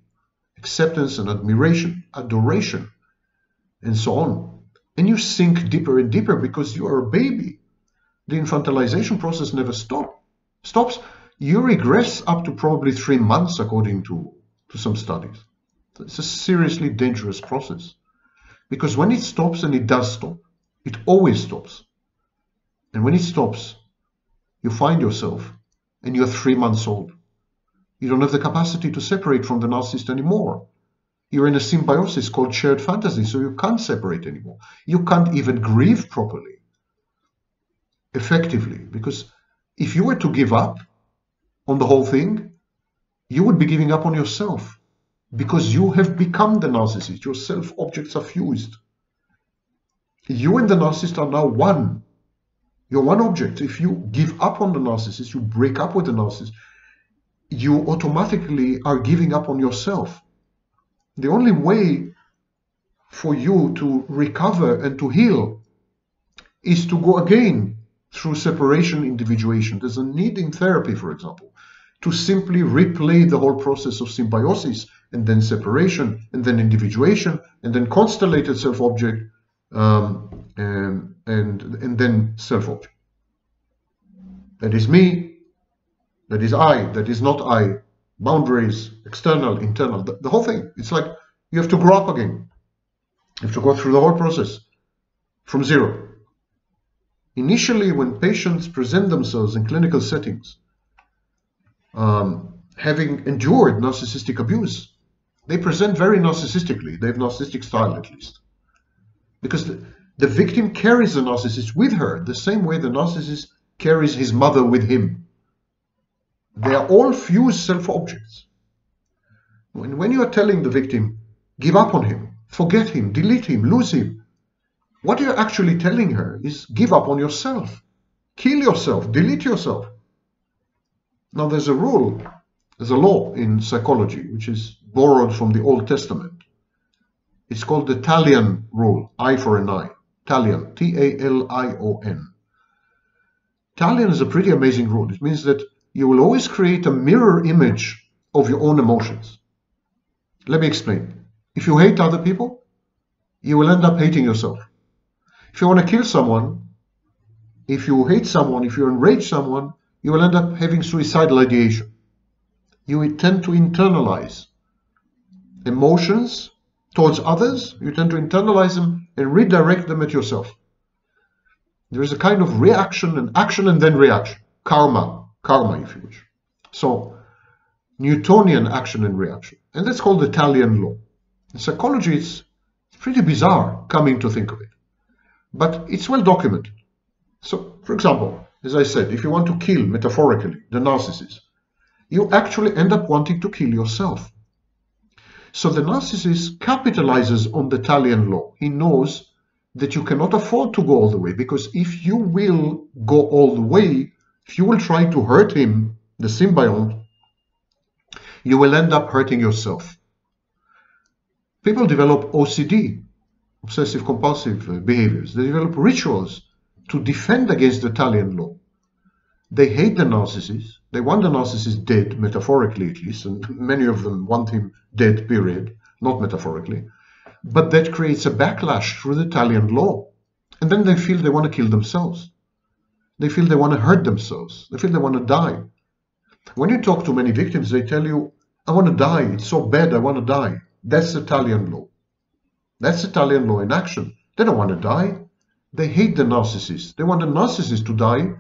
[SPEAKER 1] Acceptance and admiration, adoration, and so on. And you sink deeper and deeper because you are a baby. The infantilization process never stop, stops. You regress up to probably three months, according to, to some studies. It's a seriously dangerous process because when it stops, and it does stop, it always stops. And when it stops, you find yourself and you're three months old. You don't have the capacity to separate from the narcissist anymore. You're in a symbiosis called shared fantasy, so you can't separate anymore. You can't even grieve properly, effectively, because if you were to give up on the whole thing, you would be giving up on yourself because you have become the narcissist. Your self-objects are fused. You and the narcissist are now one. You're one object. If you give up on the narcissist, you break up with the narcissist, you automatically are giving up on yourself. The only way for you to recover and to heal is to go again through separation individuation. There's a need in therapy, for example, to simply replay the whole process of symbiosis and then separation and then individuation and then constellated self-object um, and, and, and then self-object. That is me, that is I, that is not I, boundaries, external, internal, the, the whole thing. It's like you have to grow up again. You have to go through the whole process from zero. Initially, when patients present themselves in clinical settings, um, having endured narcissistic abuse, they present very narcissistically. They have narcissistic style, at least. Because the, the victim carries the narcissist with her the same way the narcissist carries his mother with him. They are all fused self-objects. When, when you are telling the victim, give up on him, forget him, delete him, lose him, what you're actually telling her is give up on yourself. Kill yourself, delete yourself. Now there's a rule, there's a law in psychology which is borrowed from the Old Testament. It's called the Talion rule, eye for an eye. Talion, T-A-L-I-O-N. Talion is a pretty amazing rule. It means that you will always create a mirror image of your own emotions. Let me explain. If you hate other people, you will end up hating yourself. If you want to kill someone, if you hate someone, if you enrage someone, you will end up having suicidal ideation. You tend to internalize emotions towards others, you tend to internalize them and redirect them at yourself. There is a kind of reaction and action and then reaction. Karma, karma if you wish. So, Newtonian action and reaction. And that's called the Talion law. In psychology, it's pretty bizarre coming to think of it. But it's well documented. So, for example, as I said, if you want to kill, metaphorically, the narcissist, you actually end up wanting to kill yourself. So the narcissist capitalizes on the Talion law. He knows that you cannot afford to go all the way because if you will go all the way, if you will try to hurt him, the symbiont, you will end up hurting yourself. People develop OCD, obsessive compulsive uh, behaviors. They develop rituals to defend against the Talion law. They hate the narcissist. They want the narcissist dead, metaphorically at least, and many of them want him dead, period, not metaphorically. But that creates a backlash through the Talion law. And then they feel they want to kill themselves. They feel they want to hurt themselves. They feel they want to die. When you talk to many victims, they tell you, I want to die. It's so bad, I want to die. That's the Talion law. That's Talion law in action. They don't want to die. They hate the narcissist. They want the narcissist to die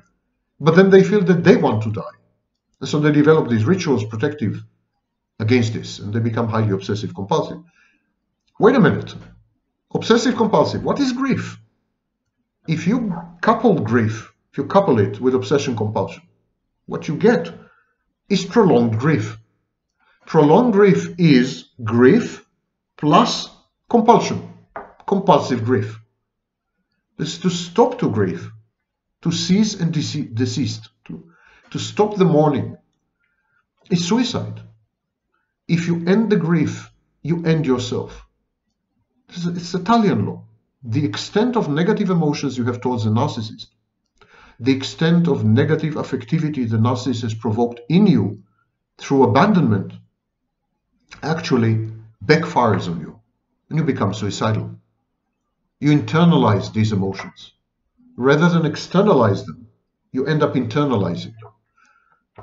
[SPEAKER 1] but then they feel that they want to die. And so they develop these rituals protective against this, and they become highly obsessive compulsive. Wait a minute. Obsessive compulsive, what is grief? If you couple grief, if you couple it with obsession compulsion, what you get is prolonged grief. Prolonged grief is grief plus compulsion, compulsive grief. This is to stop to grieve, to cease and desist, to, to stop the mourning, is suicide. If you end the grief, you end yourself. It's, it's Talion law. The extent of negative emotions you have towards the narcissist, the extent of negative affectivity the narcissist has provoked in you through abandonment, actually backfires on you and you become suicidal. You internalize these emotions rather than externalize them, you end up internalizing them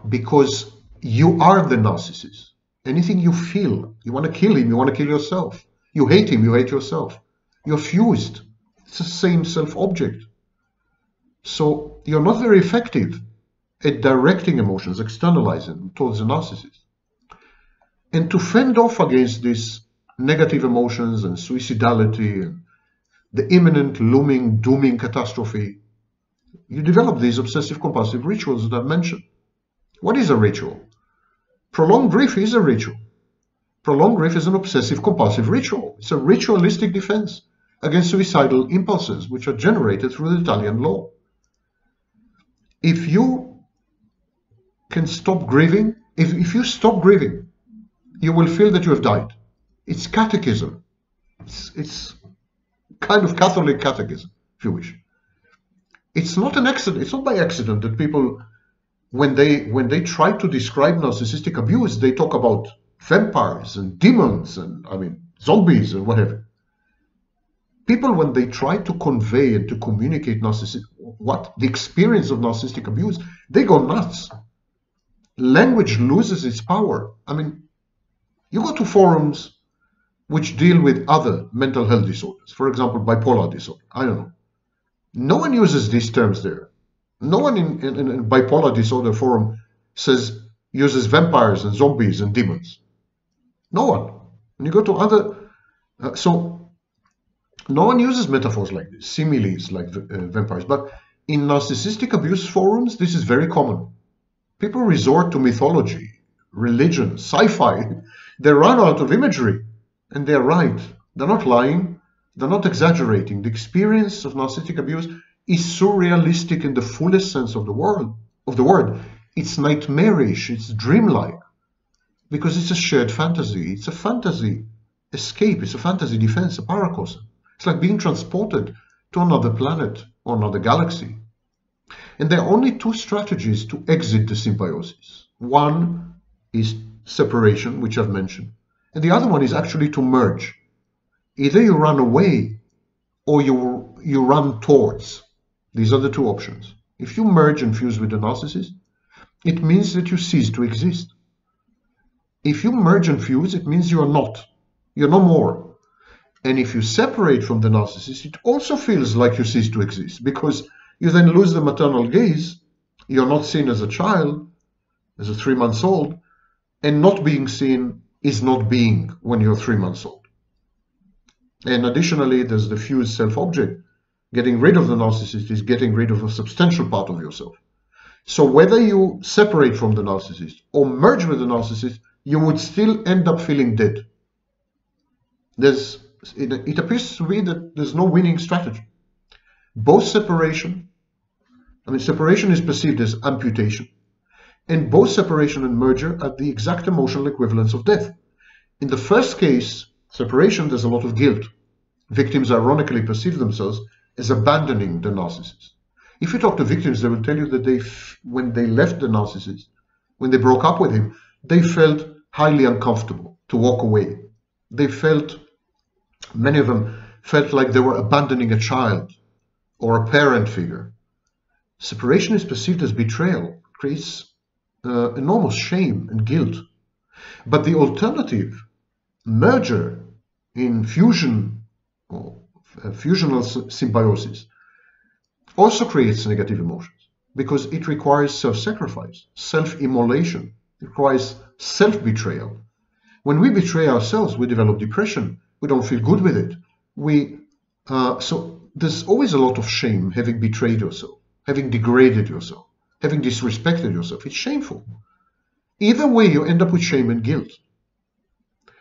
[SPEAKER 1] because you are the narcissist. Anything you feel, you want to kill him, you want to kill yourself. You hate him, you hate yourself. You're fused. It's the same self-object. So you're not very effective at directing emotions, externalizing them towards the narcissist. And to fend off against these negative emotions and suicidality and the imminent looming dooming catastrophe, you develop these obsessive compulsive rituals that I've mentioned. What is a ritual? Prolonged grief is a ritual. Prolonged grief is an obsessive compulsive ritual. It's a ritualistic defense against suicidal impulses which are generated through the Talion law. if you can stop grieving, if, if you stop grieving, you will feel that you have died. It's catechism. It's, it's kind of Catholic catechism, if you wish. It's not an accident. It's not by accident that people, when they when they try to describe narcissistic abuse, they talk about vampires and demons and I mean zombies and whatever. People, when they try to convey and to communicate narcissistic, what the experience of narcissistic abuse, they go nuts. Language loses its power. I mean, you go to forums which deal with other mental health disorders, for example, bipolar disorder. I don't know. No one uses these terms there. No one in, in, in bipolar disorder forum says uses vampires and zombies and demons. No one. When you go to other, uh, so no one uses metaphors like this, similes like uh, vampires. But in narcissistic abuse forums, this is very common. People resort to mythology, religion, sci-fi. They run out of imagery, and they're right. They're not lying. They're not exaggerating. The experience of narcissistic abuse is surrealistic in the fullest sense of the word. Of the word, it's nightmarish. It's dreamlike because it's a shared fantasy. It's a fantasy escape. It's a fantasy defense, a paracosm. It's like being transported to another planet or another galaxy. And there are only two strategies to exit the symbiosis. One is separation, which I've mentioned, and the other one is actually to merge. Either you run away or you, you run towards. These are the two options. If you merge and fuse with the narcissist, it means that you cease to exist. If you merge and fuse, it means you are not. You're no more. And if you separate from the narcissist, it also feels like you cease to exist because you then lose the maternal gaze. You're not seen as a child, as a three months old, and not being seen is not being when you're three months old. And additionally, there's the fused self-object. Getting rid of the narcissist is getting rid of a substantial part of yourself. So whether you separate from the narcissist or merge with the narcissist, you would still end up feeling dead. There's, it, it appears to me that there's no winning strategy. Both separation, I mean, separation is perceived as amputation, and both separation and merger are the exact emotional equivalents of death. In the first case, separation, there's a lot of guilt. Victims ironically perceive themselves as abandoning the narcissist. If you talk to victims, they will tell you that they, when they left the narcissist, when they broke up with him, they felt highly uncomfortable to walk away. They felt, many of them felt like they were abandoning a child or a parent figure. Separation is perceived as betrayal, creates uh, enormous shame and guilt. But the alternative, merger in fusion or fusional symbiosis, also creates negative emotions because it requires self-sacrifice, self-immolation, it requires self-betrayal. When we betray ourselves, we develop depression. We don't feel good with it. We uh, so there's always a lot of shame having betrayed yourself, having degraded yourself, having disrespected yourself. It's shameful. Either way, you end up with shame and guilt.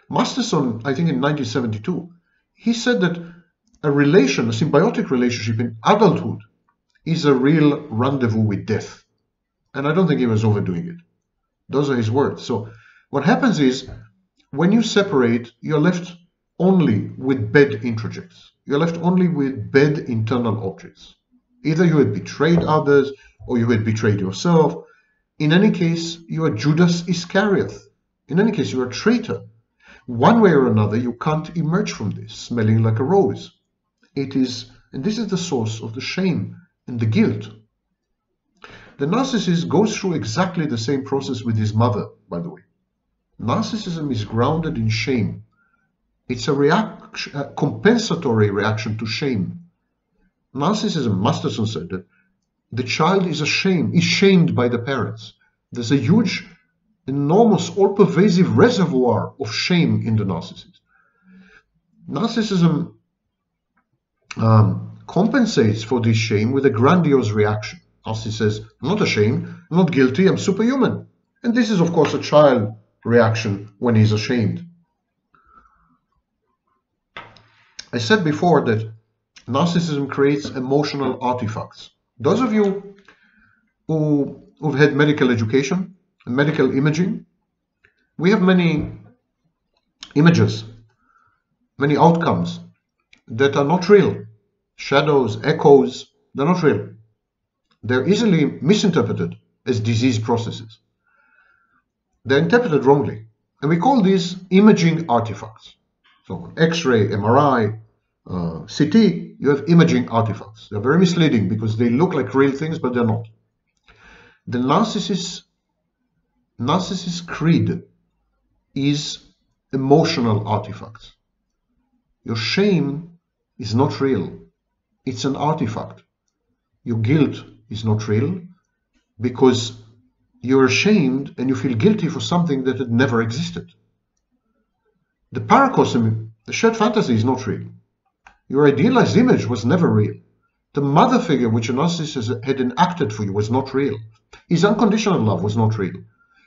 [SPEAKER 1] Masterson, I think in 1972, he said that a relation, a symbiotic relationship in adulthood, is a real rendezvous with death. And I don't think he was overdoing it. Those are his words. So what happens is when you separate, you're left only with bad introjects. You're left only with bad internal objects. Either you had betrayed others or you had betrayed yourself. In any case, you are Judas Iscariot. In any case, you are a traitor. One way or another, you can't emerge from this smelling like a rose. It is, and this is the source of the shame and the guilt the narcissist goes through exactly the same process with his mother, by the way. Narcissism is grounded in shame. It's a, reaction, a compensatory reaction to shame. Narcissism, Masterson said that the child is ashamed, is shamed by the parents. There's a huge, enormous, all-pervasive reservoir of shame in the narcissist. Narcissism um, compensates for this shame with a grandiose reaction. Austin says, I'm not ashamed, I'm not guilty, I'm superhuman. And this is, of course, a child reaction when he's ashamed. I said before that narcissism creates emotional artifacts. Those of you who, who've had medical education and medical imaging, we have many images, many outcomes that are not real. Shadows, echoes, they're not real. They're easily misinterpreted as disease processes. They're interpreted wrongly. And we call these imaging artifacts. So X-ray, MRI, uh, CT, you have imaging artifacts. They're very misleading because they look like real things, but they're not. The narcissist, narcissist creed is emotional artifacts. Your shame is not real. It's an artifact. Your guilt is not real because you're ashamed and you feel guilty for something that had never existed. The paracosm, the shared fantasy, is not real. Your idealized image was never real. The mother figure which a narcissist had enacted for you was not real. His unconditional love was not real.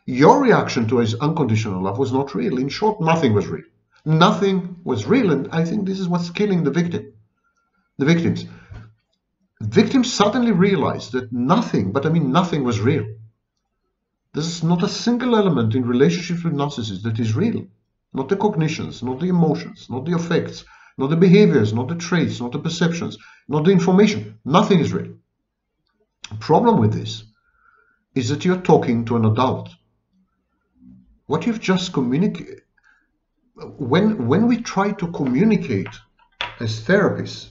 [SPEAKER 1] Your reaction to his unconditional love was not real. In short, nothing was real. Nothing was real, and I think this is what's killing the victim. The victims. Victims suddenly realized that nothing, but I mean nothing, was real. There's not a single element in relationships with narcissists that is real. Not the cognitions, not the emotions, not the effects, not the behaviors, not the traits, not the perceptions, not the information. Nothing is real. The problem with this is that you're talking to an adult. What you've just communicated, when, when we try to communicate as therapists,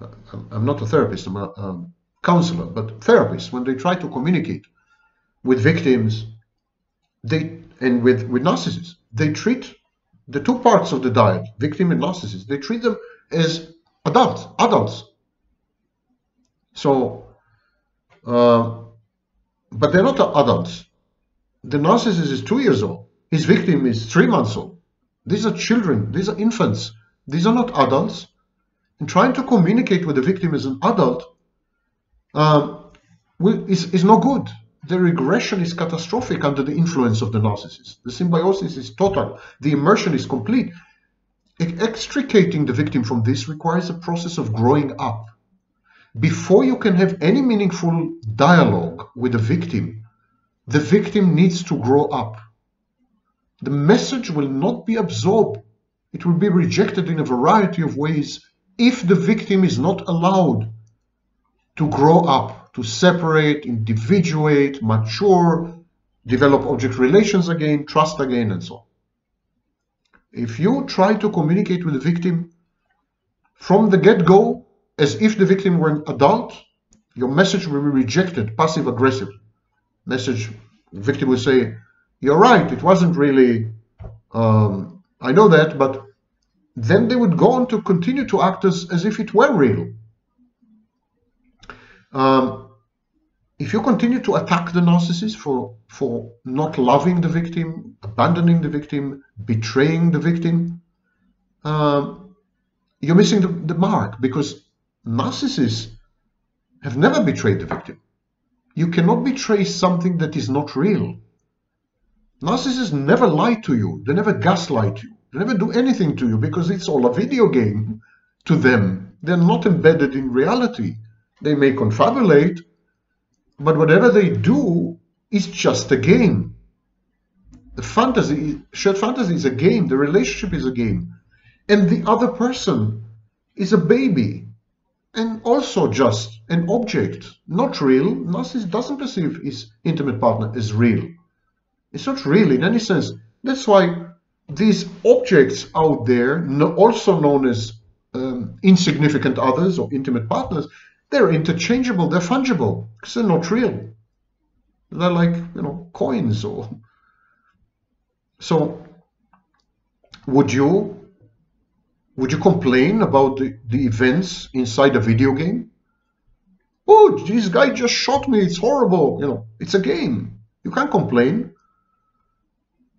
[SPEAKER 1] uh, I'm not a therapist, I'm a um, counselor, but therapists, when they try to communicate with victims they and with, with narcissists, they treat the two parts of the dyad, victim and narcissist, they treat them as adults, adults. So, uh, but they're not adults. The narcissist is two years old. His victim is three months old. These are children. These are infants. These are not adults. And trying to communicate with the victim as an adult um, is, is no good the regression is catastrophic under the influence of the narcissist. The symbiosis is total. The immersion is complete. Extricating the victim from this requires a process of growing up. Before you can have any meaningful dialogue with the victim, the victim needs to grow up. The message will not be absorbed. It will be rejected in a variety of ways if the victim is not allowed to grow up to separate, individuate, mature, develop object relations again, trust again, and so on. If you try to communicate with the victim from the get-go as if the victim were an adult, your message will be rejected, passive-aggressive. Message, the victim will say, you're right, it wasn't really, um, I know that, but then they would go on to continue to act as, as if it were real. Um, if you continue to attack the narcissist for, for not loving the victim, abandoning the victim, betraying the victim, um, you're missing the, the mark because narcissists have never betrayed the victim. You cannot betray something that is not real. Narcissists never lie to you. They never gaslight you. They never do anything to you because it's all a video game to them. They're not embedded in reality. They may confabulate, but whatever they do is just a game. The fantasy, shared fantasy is a game. The relationship is a game. And the other person is a baby and also just an object, not real. Narcissist doesn't perceive his intimate partner as real. It's not real in any sense. That's why these objects out there, also known as um, insignificant others or intimate partners, they're interchangeable, they're fungible, because they're not real. They're like, you know, coins or... So, would you would you complain about the, the events inside a video game? Oh, this guy just shot me, it's horrible. You know, it's a game. You can't complain.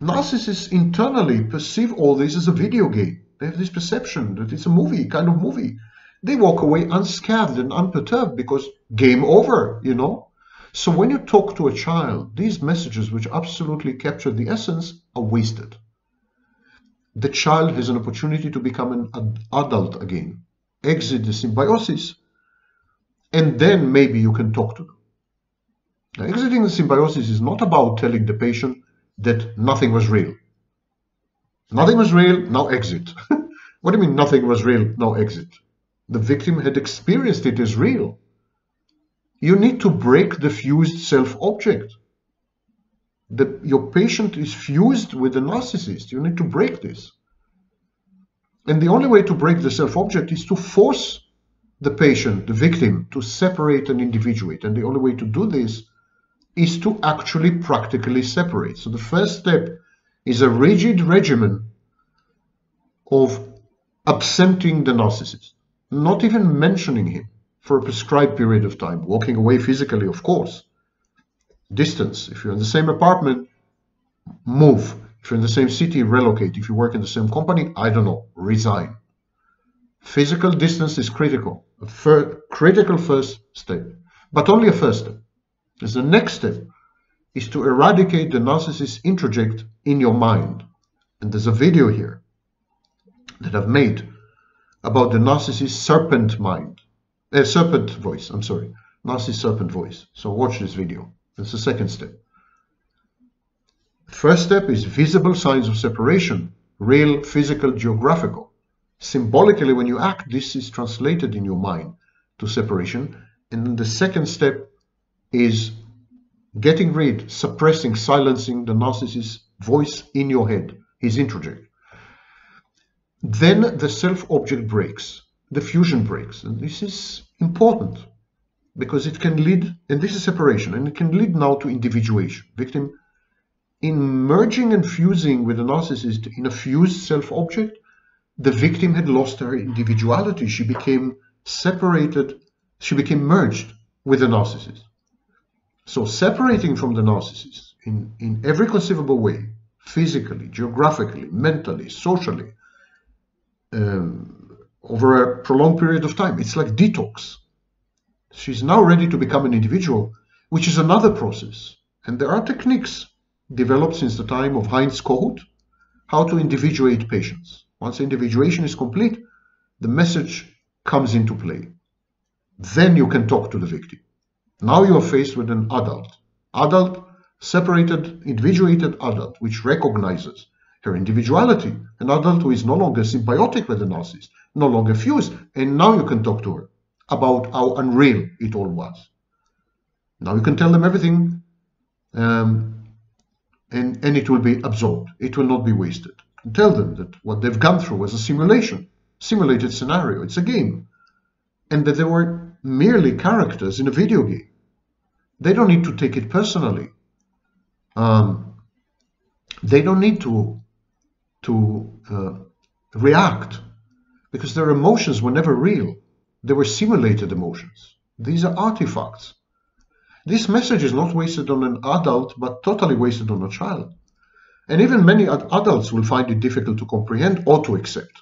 [SPEAKER 1] Narcissists internally perceive all this as a video game. They have this perception that it's a movie, kind of movie they walk away unscathed and unperturbed because game over, you know. So when you talk to a child, these messages which absolutely capture the essence are wasted. The child has an opportunity to become an adult again, exit the symbiosis, and then maybe you can talk to them. Now, exiting the symbiosis is not about telling the patient that nothing was real. Nothing was real, now exit. what do you mean nothing was real, now exit? The victim had experienced it as real. You need to break the fused self-object. Your patient is fused with the narcissist. You need to break this. And the only way to break the self-object is to force the patient, the victim, to separate and individuate. And the only way to do this is to actually practically separate. So the first step is a rigid regimen of absenting the narcissist, not even mentioning him for a prescribed period of time, walking away physically, of course. Distance, if you're in the same apartment, move. If you're in the same city, relocate. If you work in the same company, I don't know, resign. Physical distance is critical, a fir critical first step, but only a first step. As the next step is to eradicate the narcissist introject in your mind. And there's a video here that I've made about the narcissist serpent mind, uh, serpent voice, I'm sorry, narcissist serpent voice. So watch this video. That's the second step. First step is visible signs of separation, real, physical, geographical. Symbolically, when you act, this is translated in your mind to separation. And then the second step is getting rid, suppressing, silencing the narcissist's voice in your head, his introject. Then the self-object breaks, the fusion breaks. And this is important because it can lead, and this is separation, and it can lead now to individuation. Victim, in merging and fusing with the narcissist in a fused self-object, the victim had lost her individuality. She became separated, she became merged with the narcissist. So separating from the narcissist in, in every conceivable way, physically, geographically, mentally, socially, um, over a prolonged period of time, it's like detox. She's now ready to become an individual, which is another process. And there are techniques developed since the time of Heinz Kohut, how to individuate patients. Once individuation is complete, the message comes into play. Then you can talk to the victim. Now you are faced with an adult. Adult, separated, individuated adult, which recognizes her individuality. An adult who is no longer symbiotic with the narcissist, no longer fused. And now you can talk to her about how unreal it all was. Now you can tell them everything um, and, and it will be absorbed. It will not be wasted. And tell them that what they've gone through was a simulation, simulated scenario. It's a game. And that they were merely characters in a video game. They don't need to take it personally. Um, they don't need to to uh, react because their emotions were never real. They were simulated emotions. These are artifacts. This message is not wasted on an adult, but totally wasted on a child. And even many ad adults will find it difficult to comprehend or to accept.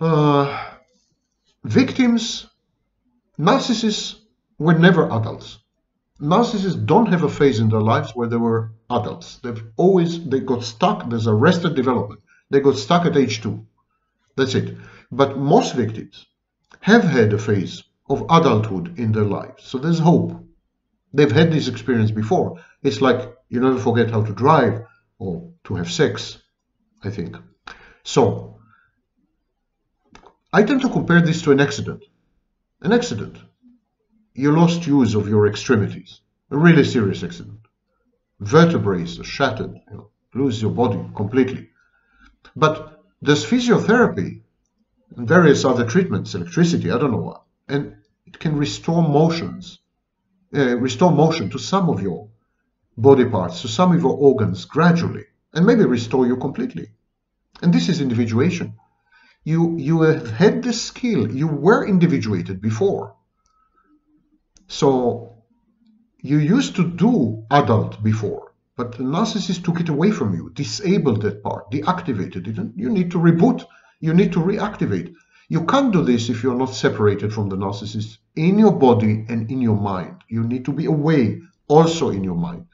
[SPEAKER 1] Uh, victims, narcissists were never adults. Narcissists don't have a phase in their lives where they were adults. They've always, they got stuck, there's arrested development. They got stuck at age two. That's it. But most victims have had a phase of adulthood in their lives. So there's hope. They've had this experience before. It's like you never forget how to drive or to have sex, I think. So I tend to compare this to an accident. An accident you lost use of your extremities. A really serious accident. Vertebrae are shattered, you lose your body completely. But there's physiotherapy and various other treatments, electricity, I don't know what, and it can restore motions, uh, restore motion to some of your body parts, to some of your organs gradually, and maybe restore you completely. And this is individuation. You, you have had the skill, you were individuated before so you used to do adult before, but the narcissist took it away from you, disabled that part, deactivated it, and you need to reboot, you need to reactivate. You can't do this if you're not separated from the narcissist in your body and in your mind. You need to be away also in your mind.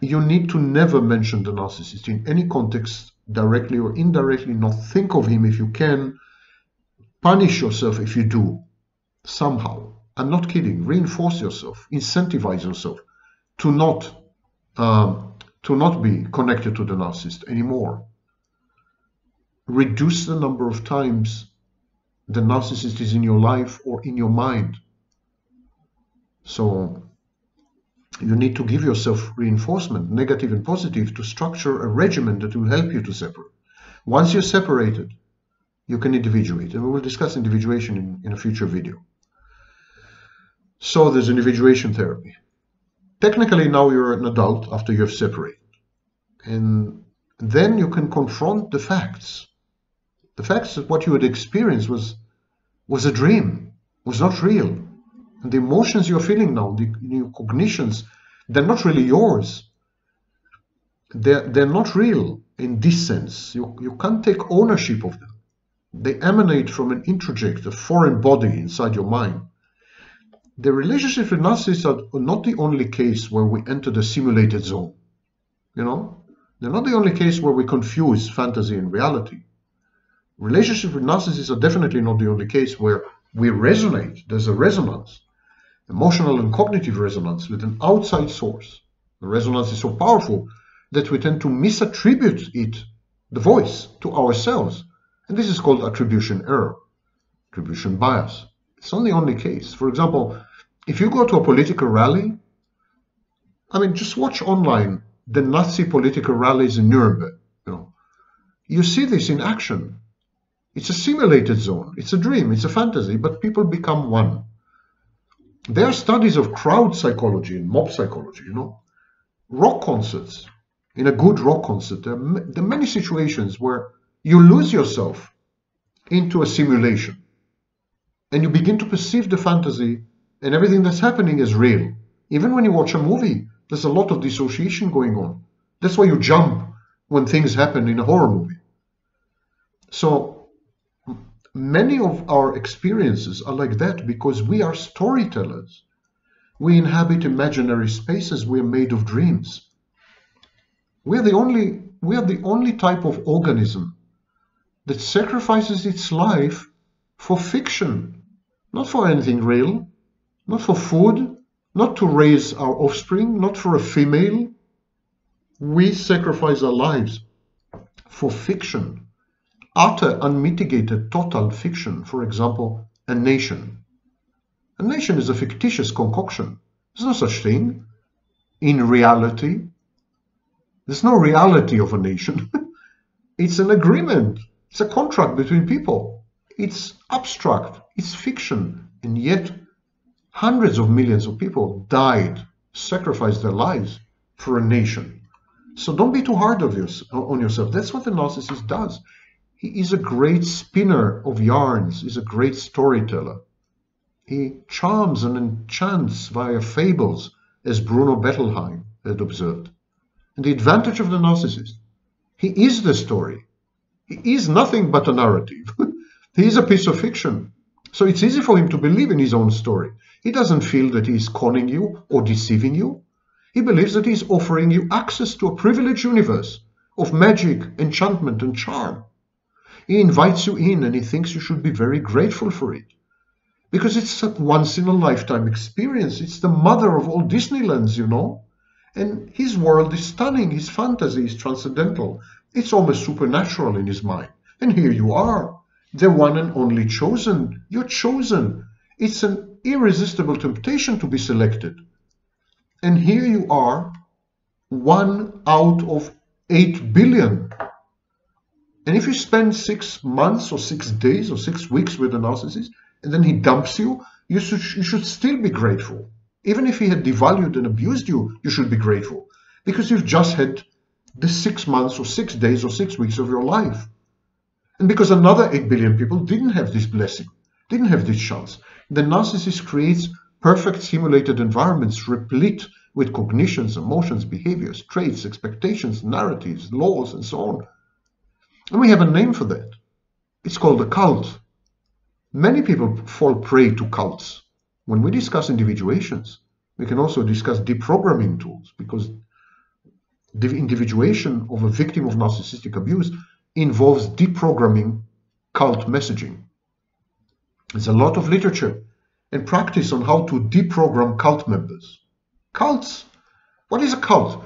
[SPEAKER 1] You need to never mention the narcissist in any context, directly or indirectly, not think of him if you can. Punish yourself if you do, somehow I'm not kidding. Reinforce yourself, incentivize yourself to not um, to not be connected to the narcissist anymore. Reduce the number of times the narcissist is in your life or in your mind. So you need to give yourself reinforcement, negative and positive, to structure a regimen that will help you to separate. Once you're separated, you can individuate, and we will discuss individuation in, in a future video. So there's individuation therapy. Technically, now you're an adult after you've separated. And then you can confront the facts. The facts that what you had experienced was, was a dream, was not real. And the emotions you're feeling now, the new cognitions, they're not really yours. They're, they're not real in this sense. You, you can't take ownership of them. They emanate from an introject, a foreign body inside your mind. The relationship with narcissists are not the only case where we enter the simulated zone. You know, they're not the only case where we confuse fantasy and reality. Relationships with narcissists are definitely not the only case where we resonate. There's a resonance, emotional and cognitive resonance with an outside source. The resonance is so powerful that we tend to misattribute it, the voice, to ourselves. And this is called attribution error, attribution bias. It's not the only case. For example, if you go to a political rally, I mean, just watch online the Nazi political rallies in Nuremberg. You know, you see this in action. It's a simulated zone. It's a dream. It's a fantasy. But people become one. There are studies of crowd psychology and mob psychology. You know, rock concerts. In a good rock concert, there are, there are many situations where you lose yourself into a simulation, and you begin to perceive the fantasy and everything that's happening is real. Even when you watch a movie, there's a lot of dissociation going on. That's why you jump when things happen in a horror movie. So many of our experiences are like that because we are storytellers. We inhabit imaginary spaces. We are made of dreams. We are the only we are the only type of organism that sacrifices its life for fiction, not for anything real not for food, not to raise our offspring, not for a female. We sacrifice our lives for fiction, utter, unmitigated, total fiction. For example, a nation. A nation is a fictitious concoction. There's no such thing in reality. There's no reality of a nation. it's an agreement. It's a contract between people. It's abstract. It's fiction. And yet Hundreds of millions of people died, sacrificed their lives for a nation. So don't be too hard on yourself. That's what the narcissist does. He is a great spinner of yarns. He's a great storyteller. He charms and enchants via fables, as Bruno Bettelheim had observed. And the advantage of the narcissist, he is the story. He is nothing but a narrative. he is a piece of fiction. So it's easy for him to believe in his own story. He doesn't feel that he is conning you or deceiving you. He believes that he is offering you access to a privileged universe of magic, enchantment, and charm. He invites you in and he thinks you should be very grateful for it. Because it's a once in a lifetime experience. It's the mother of all Disneylands, you know. And his world is stunning, his fantasy is transcendental. It's almost supernatural in his mind. And here you are, the one and only chosen. You're chosen. It's an irresistible temptation to be selected. And here you are, one out of 8 billion. And if you spend six months or six days or six weeks with a narcissist, and then he dumps you, you should, you should still be grateful. Even if he had devalued and abused you, you should be grateful. Because you've just had the six months or six days or six weeks of your life. And because another 8 billion people didn't have this blessing, didn't have this chance. The narcissist creates perfect simulated environments replete with cognitions, emotions, behaviors, traits, expectations, narratives, laws, and so on. And we have a name for that. It's called a cult. Many people fall prey to cults. When we discuss individuations, we can also discuss deprogramming tools because the individuation of a victim of narcissistic abuse involves deprogramming cult messaging. There's a lot of literature and practice on how to deprogram cult members. Cults. What is a cult?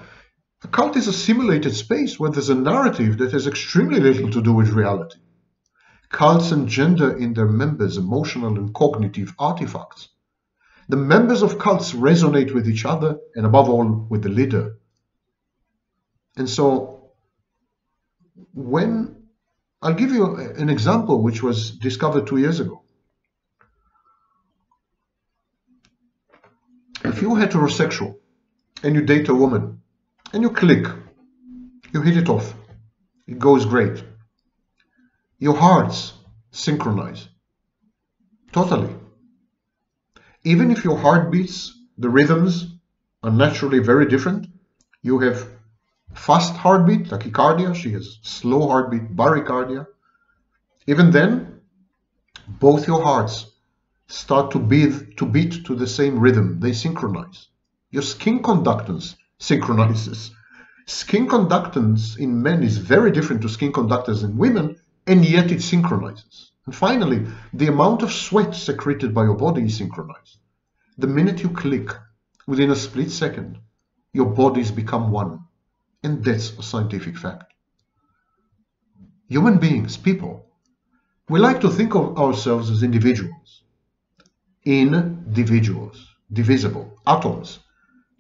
[SPEAKER 1] A cult is a simulated space where there's a narrative that has extremely little to do with reality. Cults engender in their members emotional and cognitive artifacts. The members of cults resonate with each other and, above all, with the leader. And so, when I'll give you an example which was discovered two years ago. If you're heterosexual and you date a woman and you click, you hit it off, it goes great. Your hearts synchronize totally. Even if your heartbeats, the rhythms are naturally very different, you have fast heartbeat, tachycardia, she has slow heartbeat, bradycardia. Even then, both your hearts start to beat, to beat to the same rhythm. They synchronize. Your skin conductance synchronizes. Skin conductance in men is very different to skin conductance in women, and yet it synchronizes. And finally, the amount of sweat secreted by your body is synchronized. The minute you click, within a split second, your bodies become one. And that's a scientific fact. Human beings, people, we like to think of ourselves as individuals. Individuals, divisible, atoms,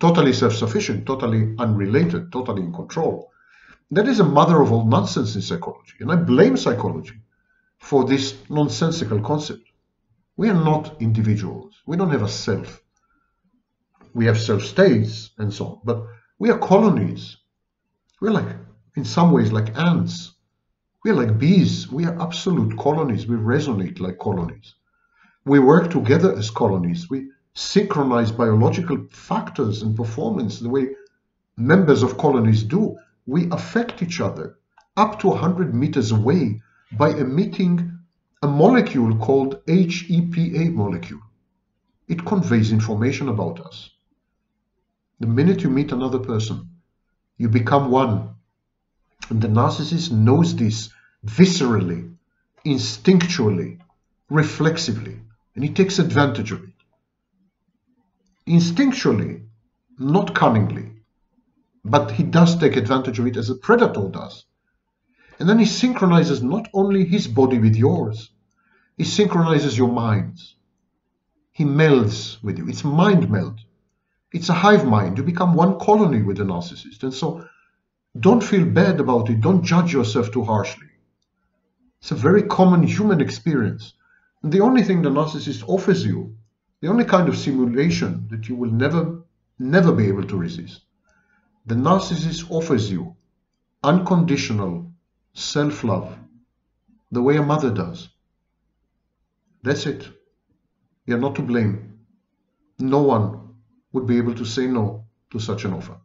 [SPEAKER 1] totally self-sufficient, totally unrelated, totally in control. That is a mother of all nonsense in psychology, and I blame psychology for this nonsensical concept. We are not individuals. We don't have a self. We have self-states and so on, but we are colonies we're like, in some ways, like ants. We're like bees. We are absolute colonies. We resonate like colonies. We work together as colonies. We synchronize biological factors and performance the way members of colonies do. We affect each other up to 100 meters away by emitting a molecule called HEPA molecule. It conveys information about us. The minute you meet another person, you become one. And the narcissist knows this viscerally, instinctually, reflexively, and he takes advantage of it. Instinctually, not cunningly, but he does take advantage of it as a predator does. And then he synchronizes not only his body with yours, he synchronizes your minds. He melds with you. It's mind meld. It's a hive mind. You become one colony with a narcissist. And so don't feel bad about it. Don't judge yourself too harshly. It's a very common human experience. The only thing the narcissist offers you, the only kind of simulation that you will never, never be able to resist, the narcissist offers you unconditional self-love, the way a mother does. That's it. You're not to blame. No one would be able to say no to such an offer.